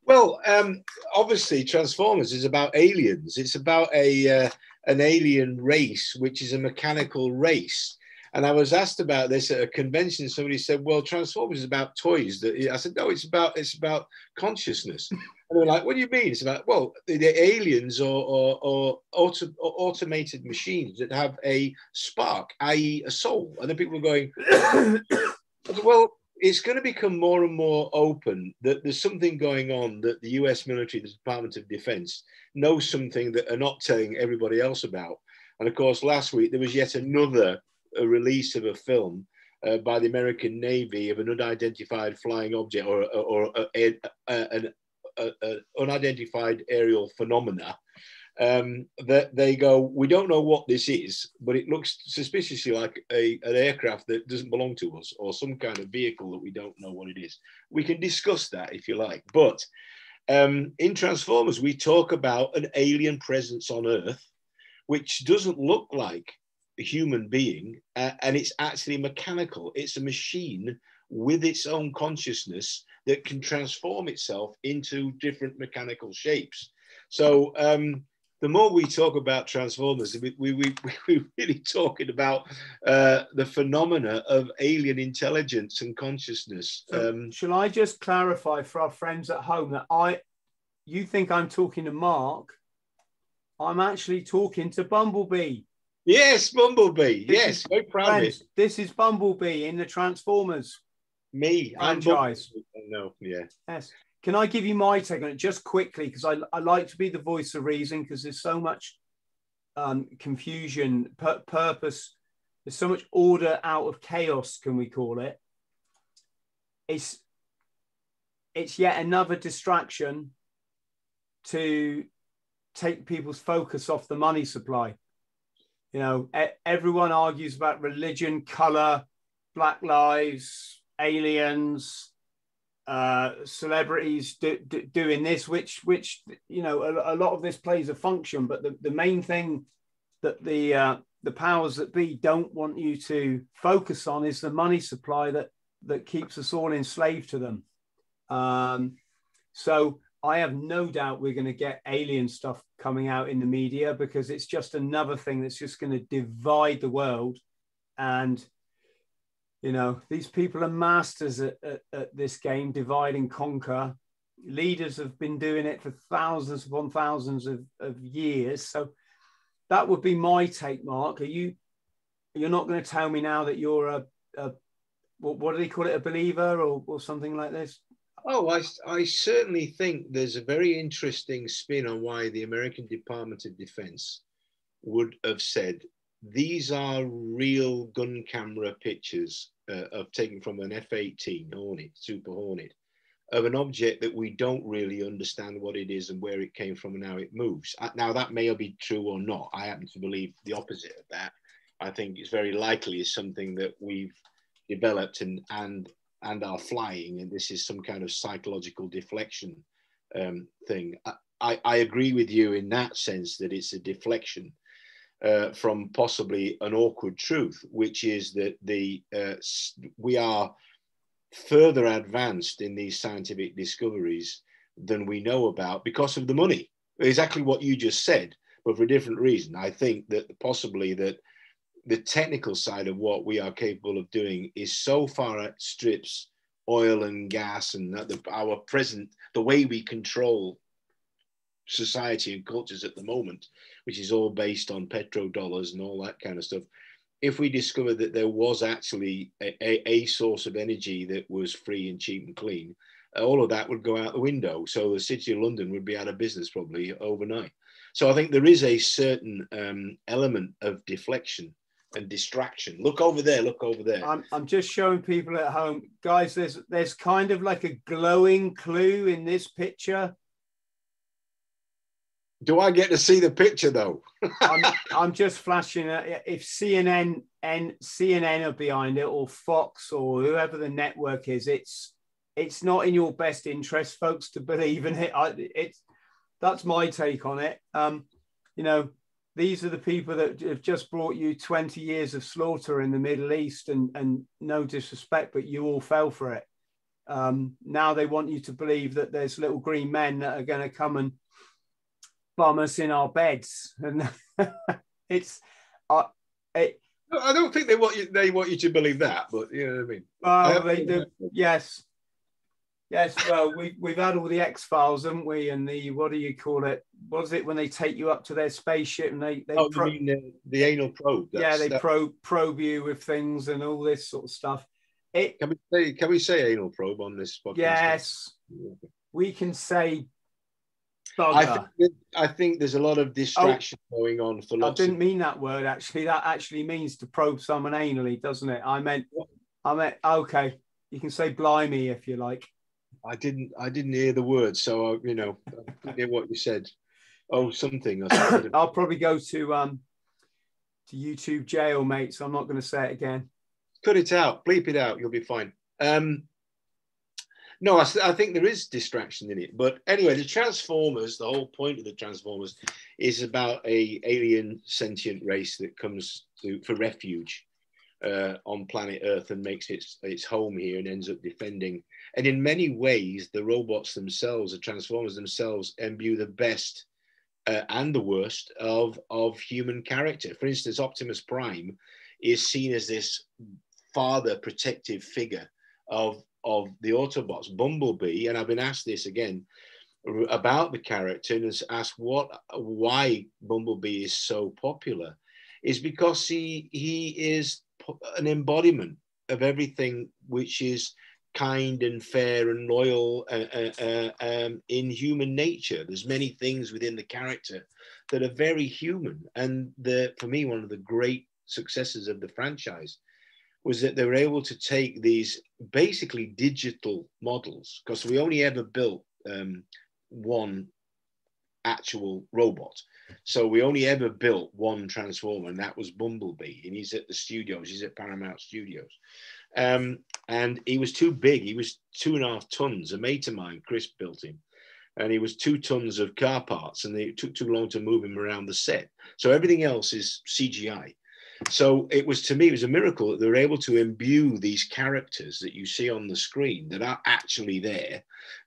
Well, um, obviously, Transformers is about aliens. It's about a uh, an alien race, which is a mechanical race. And I was asked about this at a convention. Somebody said, "Well, Transformers is about toys." I said, "No, it's about it's about consciousness." And they're like, "What do you mean?" It's about well, the, the aliens or or, or, auto, or, automated machines that have a spark, i.e., a soul. And then people are going, "Well, it's going to become more and more open that there's something going on that the US military, the Department of Defense, knows something that are not telling everybody else about. And of course, last week there was yet another release of a film uh, by the American Navy of an unidentified flying object or, or, or a, a, a, an unidentified aerial phenomena um, that they go, we don't know what this is, but it looks suspiciously like a, an aircraft that doesn't belong to us or some kind of vehicle that we don't know what it is. We can discuss that if you like. But um, in Transformers, we talk about an alien presence on Earth, which doesn't look like a human being, uh, and it's actually mechanical. It's a machine with its own consciousness that can transform itself into different mechanical shapes. So um, the more we talk about transformers, we, we, we, we're really talking about uh, the phenomena of alien intelligence and consciousness. Um, shall I just clarify for our friends at home that I, you think I'm talking to Mark, I'm actually talking to Bumblebee. Yes, Bumblebee. This yes, very proud friends, This is Bumblebee in the Transformers. Me, franchise. I'm no, yeah. Yes. Can I give you my take on it just quickly? Because I, I like to be the voice of reason because there's so much um, confusion, purpose, there's so much order out of chaos, can we call it? It's, it's yet another distraction to take people's focus off the money supply. You know, everyone argues about religion, color, black lives, aliens, uh, celebrities do, do, doing this, which which you know a, a, lot of this plays a function, but the, the main thing that the uh, the powers that be don't want you to focus on is the money supply that that keeps us all enslaved to them. Um, so I have no doubt we're going to get alien stuff coming out in the media because it's just another thing that's just going to divide the world and you know, these people are masters at, at, at, this game, divide and conquer. Leaders have been doing it for thousands upon thousands of, of years. So that would be my take, Mark. Are you you're not going to tell me now that you're a, a what, what do they call it, a believer or, or something like this? Oh, I, I certainly think there's a very interesting spin on why the American Department of Defense would have said these are real gun camera pictures uh, of taken from an F-18 Hornet, Super Hornet, of an object that we don't really understand what it is and where it came from and how it moves. Uh, now that may be true or not. I happen to believe the opposite of that. I think it's very likely is something that we've developed and and and are flying, and this is some kind of psychological deflection um, thing. I, I agree with you in that sense that it's a deflection uh, from possibly an awkward truth, which is that the uh, we are further advanced in these scientific discoveries than we know about because of the money. Exactly what you just said, but for a different reason. I think that possibly that the technical side of what we are capable of doing is so far outstrips oil and gas and the, our present, the way we control society and cultures at the moment, which is all based on petrodollars and all that kind of stuff. If we discovered that there was actually a, a, a source of energy that was free and cheap and clean, all of that would go out the window. So the city of London would be out of business probably overnight. So I think there is a certain um, element of deflection and distraction. Look over there. Look over there. I'm, I'm just showing people at home, guys. There's there's kind of like a glowing clue in this picture. Do I get to see the picture though? I'm, I'm just flashing. it. if CNN and CNN are behind it, or Fox, or whoever the network is, it's it's not in your best interest, folks, to believe in it. I, it's that's my take on it. Um, you know, these are the people that have just brought you 20 years of slaughter in the Middle East, and and no disrespect, but you all fell for it. Um, now they want you to believe that there's little green men that are going to come and bomb us in our beds, and it's uh, it, I don't think they want you. They want you to believe that, but you know what I mean. Well, they do. Yes, Yes, well, we, we've had all the X Files, haven't we? And the what do you call it? What is it when they take you up to their spaceship and they they oh, pro- mean the, the anal probe? That's, yeah, they that... probe probe you with things and all this sort of stuff. It can we say can we say anal probe on this podcast? Yes, we can say. I think, I think there's a lot of distraction oh, going on for lots. I didn't of... mean that word actually. That actually means to probe someone anally, doesn't it? I meant, I meant okay. You can say blimey if you like. I didn't I didn't hear the words, so I, you know, I didn't hear what you said. Oh, something. I'll probably go to um to YouTube jail, mate. So I'm not going to say it again. Cut it out, bleep it out. You'll be fine. Um, no, I, I, think there is distraction in it. But anyway, the Transformers, the whole point of the Transformers is about a alien sentient race that comes to, for refuge uh, on planet Earth and makes its its home here and ends up defending. And in many ways, the robots themselves, the Transformers themselves, imbue the best uh, and the worst of of human character. For instance, Optimus Prime is seen as this father protective figure of of the Autobots. Bumblebee, and I've been asked this again about the character and asked what why Bumblebee is so popular is because he he is an embodiment of everything which is kind and fair and loyal uh, uh, uh, um, in human nature. There's many things within the character that are very human. And the, for me, one of the great successes of the franchise was that they were able to take these basically digital models, because we only ever built um, one actual robot. So we only ever built one transformer, and that was Bumblebee. And he's at the studios. He's at Paramount Studios, um, and he was too big. He was two and a half tons. A mate of mine, Chris, built him, and he was two tons of car parts, and it took too long to move him around the set. So everything else is CGI. So it was to me, it was a miracle that they were able to imbue these characters that you see on the screen that are actually there.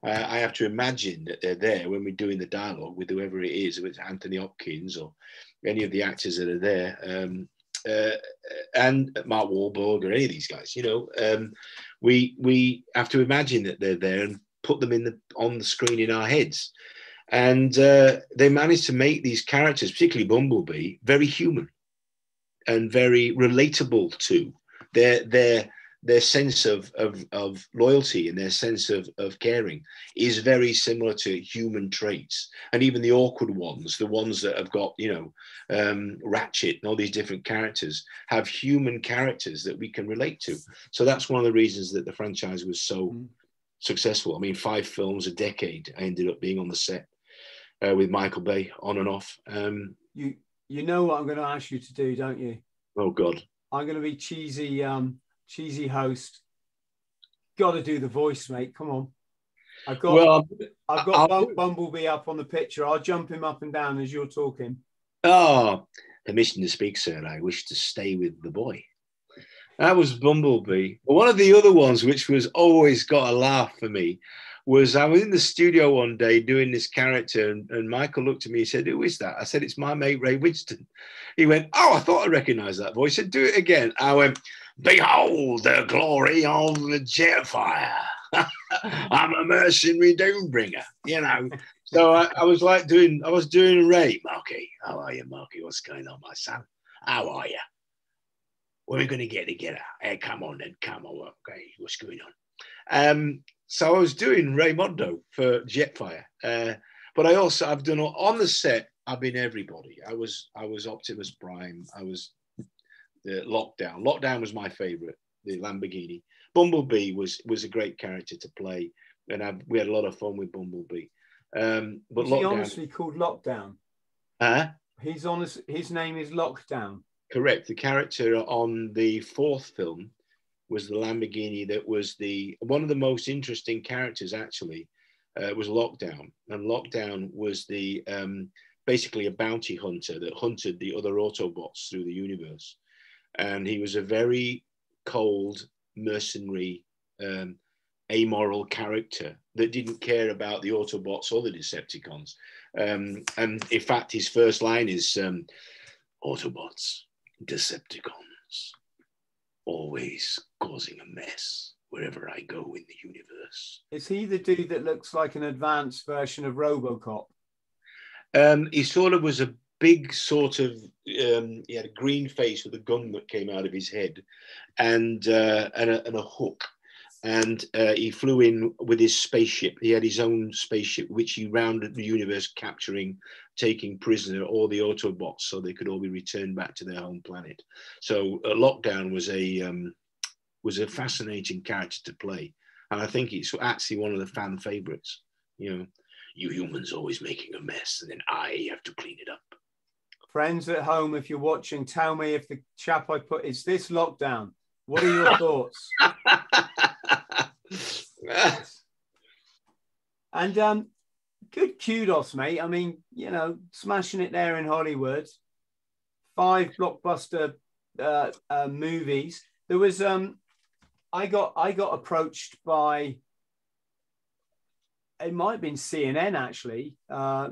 Uh, I have to imagine that they're there when we're doing the dialogue with whoever it is, if it's Anthony Hopkins or any of the actors that are there, um, uh, and Mark Wahlberg or any of these guys. You know, um, we we have to imagine that they're there and put them in the on the screen in our heads. And uh, they managed to make these characters, particularly Bumblebee, very human and very relatable to their their their sense of, of, of loyalty and their sense of, of caring is very similar to human traits. And even the awkward ones, the ones that have got, you know, um, Ratchet and all these different characters, have human characters that we can relate to. So that's one of the reasons that the franchise was so mm. successful. I mean, five films a decade, I ended up being on the set uh, with Michael Bay on and off. Um, you you know what I'm going to ask you to do, don't you? Oh God. I'm going to be cheesy, um, cheesy host. Got to do the voice, mate. Come on. I've got, well, I've got I'll, Bumblebee up on the picture. I'll jump him up and down as you're talking. Oh, permission to speak, sir. I wish to stay with the boy. That was Bumblebee. One of the other ones, which was always got a laugh for me, was I was in the studio one day doing this character, and, and Michael looked at me and said, Who is that? I said, It's my mate Ray Winstone. He went, Oh, I thought I recognized that voice. He said, Do it again. I went, Behold the glory of the Jetfire. I'm a mercenary doombringer, you know. So I, I, was like doing, I was doing Ray, Marky. How are you, Marky? What's going on, my son? How are you? When are we going to get together? Hey, come on then, come on. Okay, what's going on? Um, so I was doing Raymondo for Jetfire, uh, but I also I've done on the set. I've been everybody. I was I was Optimus Prime. I was the Lockdown. Lockdown was my favorite. The Lamborghini. Bumblebee was was a great character to play, and I, we had a lot of fun with Bumblebee. Um, but was he honestly called Lockdown? Huh? He's honest. His name is Lockdown. Correct. The character on the fourth film was the Lamborghini that was the one of the most interesting characters actually uh, was Lockdown, and Lockdown was the um, basically a bounty hunter that hunted the other Autobots through the universe, and he was a very cold mercenary, um, amoral character that didn't care about the Autobots or the Decepticons. Um, and in fact, his first line is um, Autobots, Decepticons, always causing a mess wherever I go in the universe. Is he the dude that looks like an advanced version of Robocop? Um, he sort of was a big sort of um, he had a green face with a gun that came out of his head and uh, and, a, and, a, hook and uh, he flew in with his spaceship he had his own spaceship which he rounded the universe capturing taking prisoner all the autobots so they could all be returned back to their home planet so uh, lockdown was a um, was a fascinating character to play and i think it's actually one of the fan favorites you know you humans always making a mess and then i have to clean it up friends at home, if you're watching, tell me if the chap I put is this lockdown. What are your thoughts? and um, good kudos, mate. I mean, you know, smashing it there in Hollywood. Five blockbuster uh, uh, movies. There was um, I got I got approached by. It might have been CNN actually. Uh,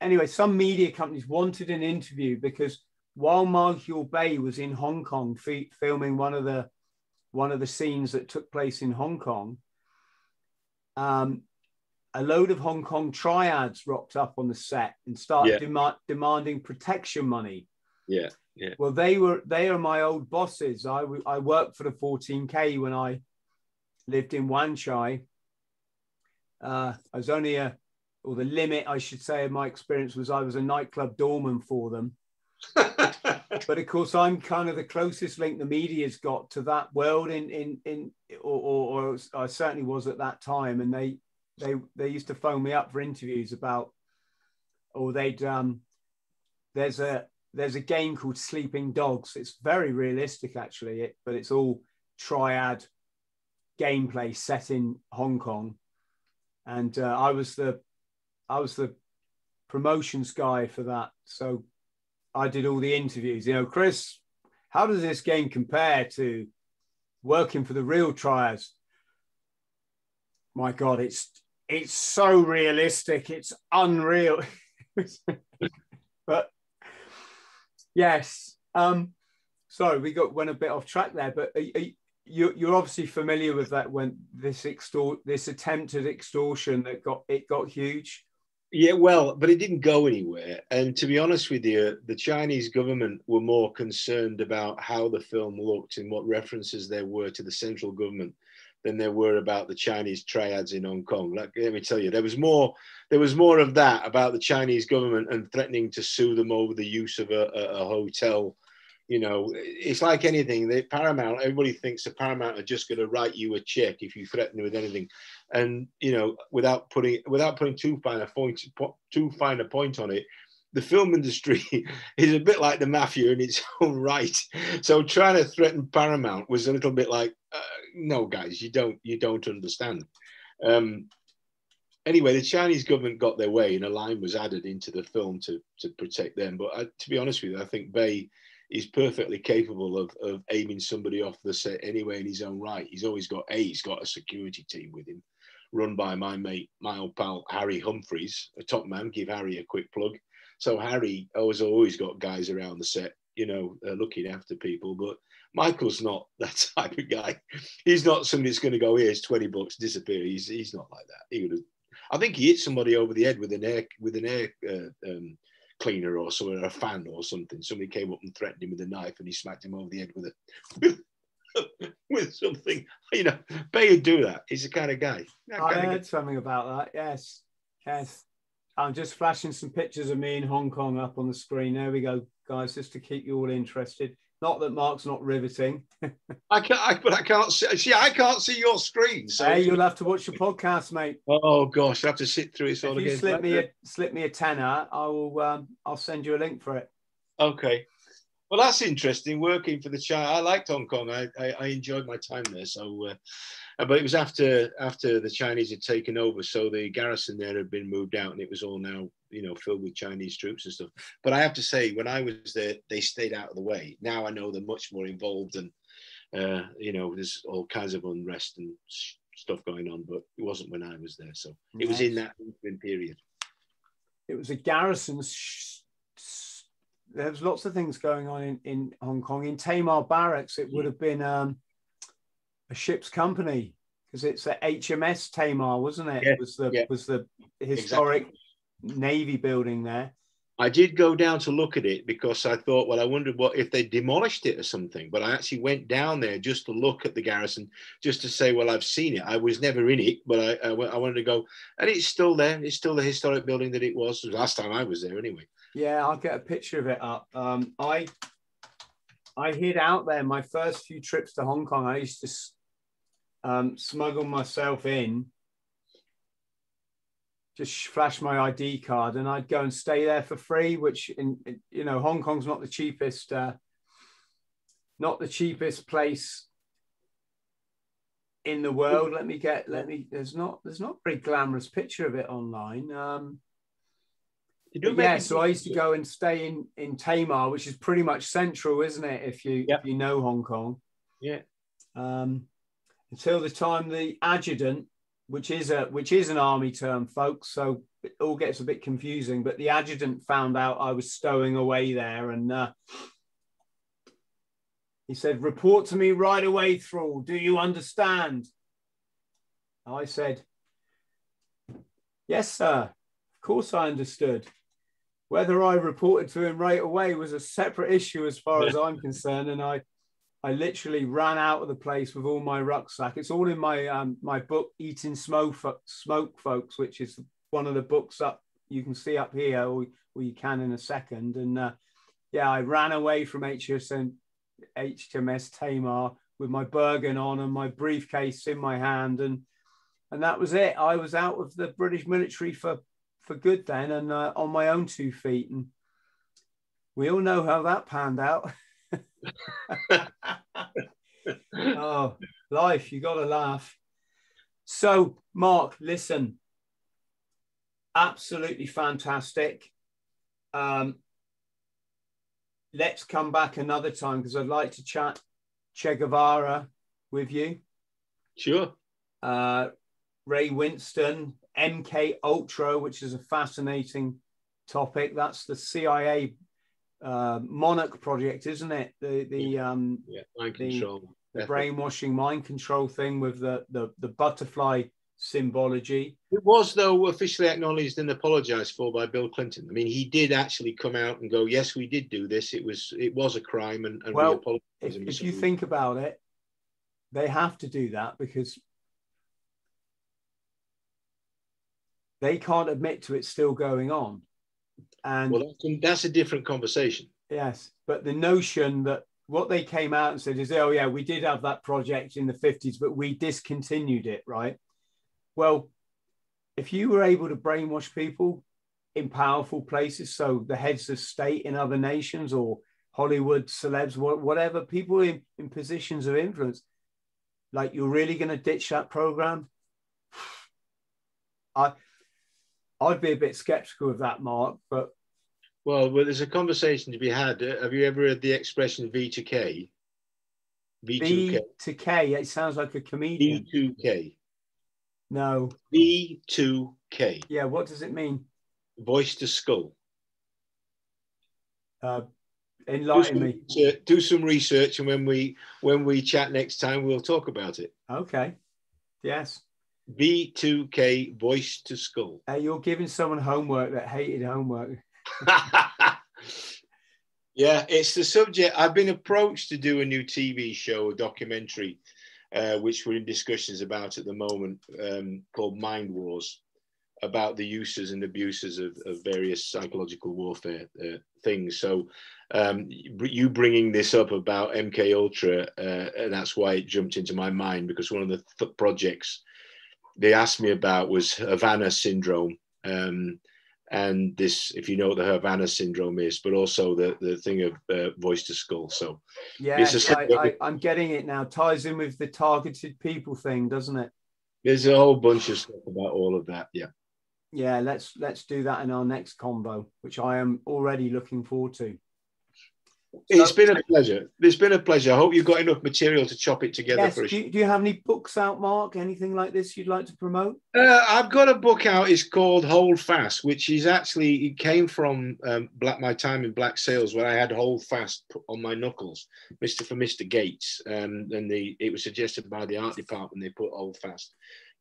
anyway, some media companies wanted an interview because while Michael Bay was in Hong Kong f- filming one of the one of the scenes that took place in Hong Kong, um, a load of Hong Kong triads rocked up on the set and started yeah. demanding protection money. Yeah, yeah. Well, they were they are my old bosses. I, w- I worked for the 14K when I lived in Wan Chai. Uh, I was only a or the limit, I should say, of my experience was I was a nightclub doorman for them. but of course, I'm kind of the closest link the media's got to that world in in in, or, or, or I certainly was at that time. And they they they used to phone me up for interviews about, or they'd um, there's a there's a game called Sleeping Dogs. It's very realistic actually, it, but it's all triad gameplay set in Hong Kong. And uh, I was the I was the promotions guy for that. So I did all the interviews. You know, Chris, how does this game compare to working for the real triads? My God, it's it's so realistic. It's unreal. but yes, um, sorry, we got went a bit off track there. But are, are, you, you're obviously familiar with that when this extort this attempted extortion that got it got huge. Yeah, well, but it didn't go anywhere. And to be honest with you, the Chinese government were more concerned about how the film looked and what references there were to the central government than there were about the Chinese triads in Hong Kong. Like, let me tell you, there was more. There was more of that about the Chinese government and threatening to sue them over the use of a, a, a hotel you know, it's like anything. Paramount, everybody thinks the Paramount are just going to write you a check if you threaten them with anything, and you know, without putting without putting too fine a point too fine a point on it, the film industry is a bit like the mafia in its own right. So trying to threaten Paramount was a little bit like, uh, no, guys, you don't you don't understand. Um, anyway, the Chinese government got their way, and a line was added into the film to to protect them. But uh, to be honest with you, I think Bay is perfectly capable of, of aiming somebody off the set anyway in his own right. He's always got a he's got a security team with him, run by my mate, my old pal Harry Humphreys, a top man. Give Harry a quick plug. So Harry has always got guys around the set, you know, uh, looking after people. But Michael's not that type of guy. He's not somebody that's going to go, here's 20 bucks, disappear. He's, he's not like that. He would have, I think he hit somebody over the head with an air, with an air uh, um, cleaner or something, or a fan or something. Somebody came up and threatened him with a knife and he smacked him over the head with a, with something. You know, Bay would do that. He's the kind of guy. That I heard something about that. Yes, yes. I'm just flashing some pictures of me in Hong Kong up on the screen. There we go, guys, just to keep you all interested. Not that Mark's not riveting. I can't, I, but I can't see. See, I can't see your screen. So hey, you'll have to watch your podcast, mate. oh gosh, I have to sit through it all If you again. slip me a slip me a tenner, I will. Um, I'll send you a link for it. Okay. Well, that's interesting. Working for the China, I liked Hong Kong. I, I, I enjoyed my time there. So, uh, but it was after after the Chinese had taken over, so the garrison there had been moved out, and it was all now you know filled with Chinese troops and stuff. But I have to say, when I was there, they stayed out of the way. Now I know they're much more involved, and uh, you know there's all kinds of unrest and stuff going on. But it wasn't when I was there, so it was in that interim period. It was a garrison. Sh- s- there was lots of things going on in, in Hong Kong. In Tamar Barracks, it would have been um, a ship's company because it's a HMS Tamar, wasn't it? Yeah, It was the yeah. was the historic navy building there. I did go down to look at it because I thought, well, I wondered what if they demolished it or something. But I actually went down there just to look at the garrison, just to say, well, I've seen it. I was never in it, but I, I, I wanted to go, and it's still there. It's still the historic building that it was the last time I was there, anyway. Yeah, I'll get a picture of it up. Um, I I hid out there my first few trips to Hong Kong. I used to um, smuggle myself in, just flash my ID card, and I'd go and stay there for free. Which, in you know, Hong Kong's not the cheapest, uh, not the cheapest place in the world. Let me get. Let me. There's not. There's not a very glamorous picture of it online. Um, They but do make yeah, so I used to go and stay in in Tamar, which is pretty much central, isn't it? If you Yeah. if you know Hong Kong, Yeah. um, until the time the adjutant, which is a which is an army term, folks, so it all gets a bit confusing. But the adjutant found out I was stowing away there, and uh, he said, "Report to me right away, Thrall. Do you understand?" I said, "Yes, sir. Of course, I understood." Whether I reported to him right away was a separate issue as far as I'm concerned, and I, I literally ran out of the place with all my rucksack. It's all in my um, my book, Eating Smoke, Smoke, folks, which is one of the books up you can see up here, or, or you can in a second. And uh, yeah, I ran away from HSN, HMS Tamar with my Bergen on and my briefcase in my hand, and and that was it. I was out of the British military for for good then, and uh, on my own two feet. And we all know how that panned out. oh, life, you got to laugh. So, Mark, listen, absolutely fantastic. Um, let's come back another time because I'd like to chat Che Guevara with you. Sure. Uh, Ray Winstone, MK Ultra, which is a fascinating topic. That's the CIA uh, Monarch project, isn't it? The the um, Yeah. Mind The- control. the brainwashing mind control thing with the the, the butterfly symbology. It was, though, officially acknowledged and apologised for by Bill Clinton. I mean, he did actually come out and go, "Yes, we did do this. It was, it was a crime," and, and Well, we. If, if you think about it, they have to do that because they can't admit to it still going on. And well, that's, a different conversation. Yes, but the notion that what they came out and said is, oh yeah, we did have that project in the 50s, but we discontinued it, right? Well, if you were able to brainwash people in powerful places, so the heads of state in other nations or Hollywood celebs, whatever, people in, in positions of influence, like you're really going to ditch that program? I, I'd be a bit skeptical of that, Mark, but Well, well, there's a conversation to be had. Uh, Have you ever heard the expression V to K? V2K. B to K, it sounds like a comedian. V2K. No. V2K. Yeah, what does it mean? Voice to skull. Uh, enlighten me. research, do some research, and when we when we chat next time, we'll talk about it. Okay. Yes. V2K voice to School. Hey, you're giving someone homework that hated homework. yeah, it's the subject. I've been approached to do a new TV show, a documentary, uh, which we're in discussions about at the moment, um, called Mind Wars, about the uses and abuses of, of various psychological warfare uh, things. So, um, you bringing this up about MK Ultra, uh, and that's why it jumped into my mind because one of the th- projects they asked me about was Havana syndrome. Um, and this, if you know what the Havana syndrome is, but also the, the thing of uh, voice to skull. So, yeah, I, I, am getting it now. Ties in with the targeted people thing, doesn't it? There's a whole bunch of stuff about all of that. Yeah. Yeah, let's let's do that in our next combo, which I am already looking forward to. It's been a pleasure. It's been a pleasure. I hope you've got enough material to chop it together yes. for us. Do you, do you have any books out, Mark? Anything like this you'd like to promote? Uh, I've got a book out. It's called Hold Fast, which is actually it came from um, Black my time in Black Sails where I had Hold Fast on my knuckles, Mister for Mister Gates, um, and the it was suggested by the art department. They put Hold Fast,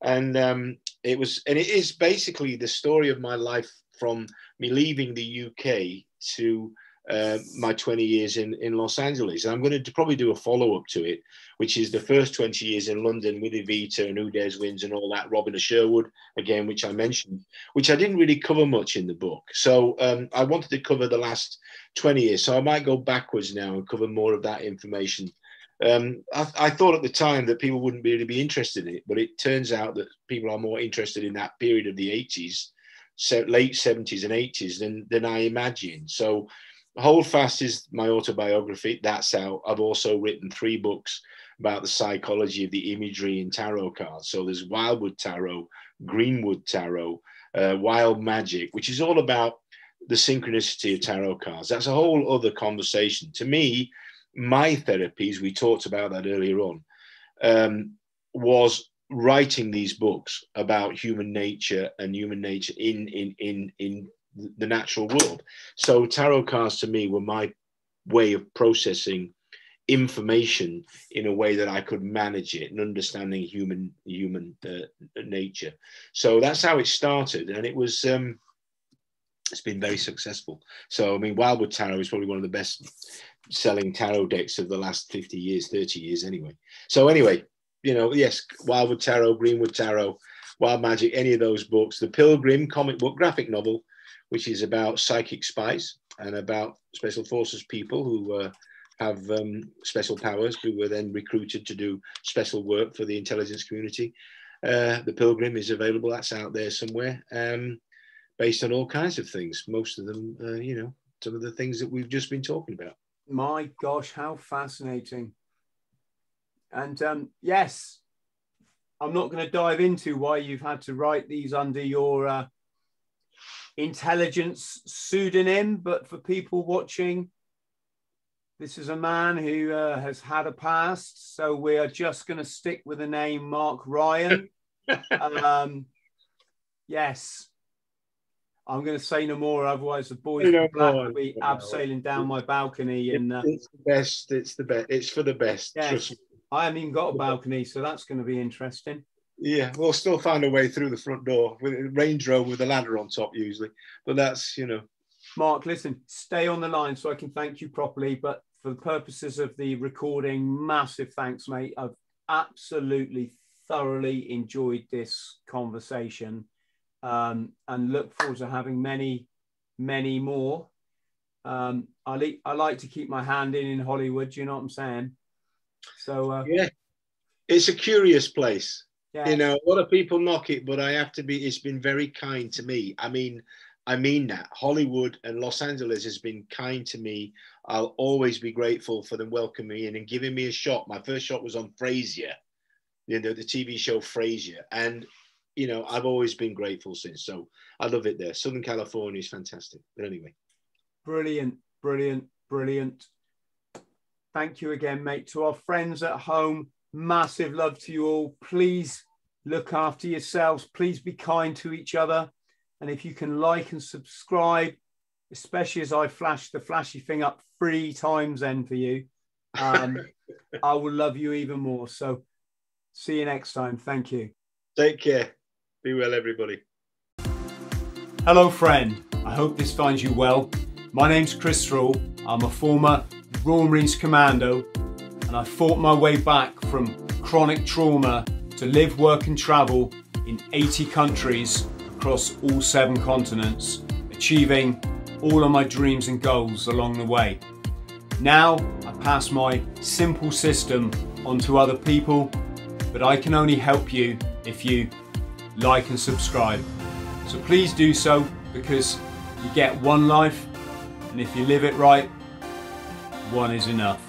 and um, it was and it is basically the story of my life from me leaving the UK to uh, my 20 years in, in Los Angeles. And I'm going to probably do a follow up to it, which is the first 20 years in London with Evita and Who Dares Wins and all that, Robin of Sherwood, again, which I mentioned, which I didn't really cover much in the book. So um, I wanted to cover the last 20 years. So I might go backwards now and cover more of that information. Um, I, I, thought at the time that people wouldn't really be interested in it, but it turns out that people are more interested in that period of the 80s, so late 70s and 80s than, than I imagined. So Hold Fast is my autobiography. That's out. I've also written three books about the psychology of the imagery in tarot cards. So there's Wildwood Tarot, Greenwood Tarot, uh, Wild Magic, which is all about the synchronicity of tarot cards. That's a whole other conversation. To me, my therapies, we talked about that earlier on, um, was writing these books about human nature and human nature in in in in the natural world. So tarot cards to me were my way of processing information in a way that I could manage it and understanding human human uh, nature. So that's how it started, and it was. Um, it's been very successful. So I mean, Wildwood Tarot is probably one of the best selling tarot decks of the last 50 years, 30 years anyway. So anyway, you know, yes, Wildwood Tarot, Greenwood Tarot, Wild Magic, any of those books. The Pilgrim comic book graphic novel which is about psychic spies and about special forces people who uh, have um, special powers who were then recruited to do special work for the intelligence community. Uh, the Pilgrim is available, that's out there somewhere, um, based on all kinds of things. Most of them, uh, you know, some of the things that we've just been talking about. My gosh, how fascinating. And um, yes, I'm not going to dive into why you've had to write these under your uh, intelligence pseudonym, but for people watching, this is a man who uh, has had a past. So we are just going to stick with the name Mark Ryan. um, yes. I'm going to say no more, otherwise the boys will be abseiling down my balcony. And uh, it's the best. It's the best. It's for the best. Yes, I haven't even got a balcony, so that's going to be interesting. Yeah, we'll still find a way through the front door with a Range Rover with a ladder on top usually. But that's, you know. Mark, listen, stay on the line so I can thank you properly. But for the purposes of the recording, massive thanks, mate. I've absolutely thoroughly enjoyed this conversation um, and look forward to having many, many more. Um, I, li- I like to keep my hand in in Hollywood. You know what I'm saying? So uh, yeah, it's a curious place. Yeah. You know, a lot of people knock it, but I have to be. It's been very kind to me. I mean, I mean that Hollywood and Los Angeles has been kind to me. I'll always be grateful for them welcoming me in and giving me a shot. My first shot was on Frasier, you know, the TV show Frasier, and you know, I've always been grateful since. So I love it there. Southern California is fantastic. But anyway, brilliant, brilliant, brilliant. Thank you again, mate. To our friends at home Massive love to you all. Please look after yourselves. Please be kind to each other. And if you can like and subscribe, especially as I flash the flashy thing up three times then for you. Um, I will love you even more. So see you next time. Thank you. Take care. Be well, everybody. Hello, friend. I hope this finds you well. My name's Chris Thrall. I'm a former Royal Marines Commando, and I fought my way back from chronic trauma to live, work, and travel in 80 countries across all seven continents, achieving all of my dreams and goals along the way. Now I pass my simple system on to other people, but I can only help you if you like and subscribe. So please do so because you get one life, and if you live it right, one is enough.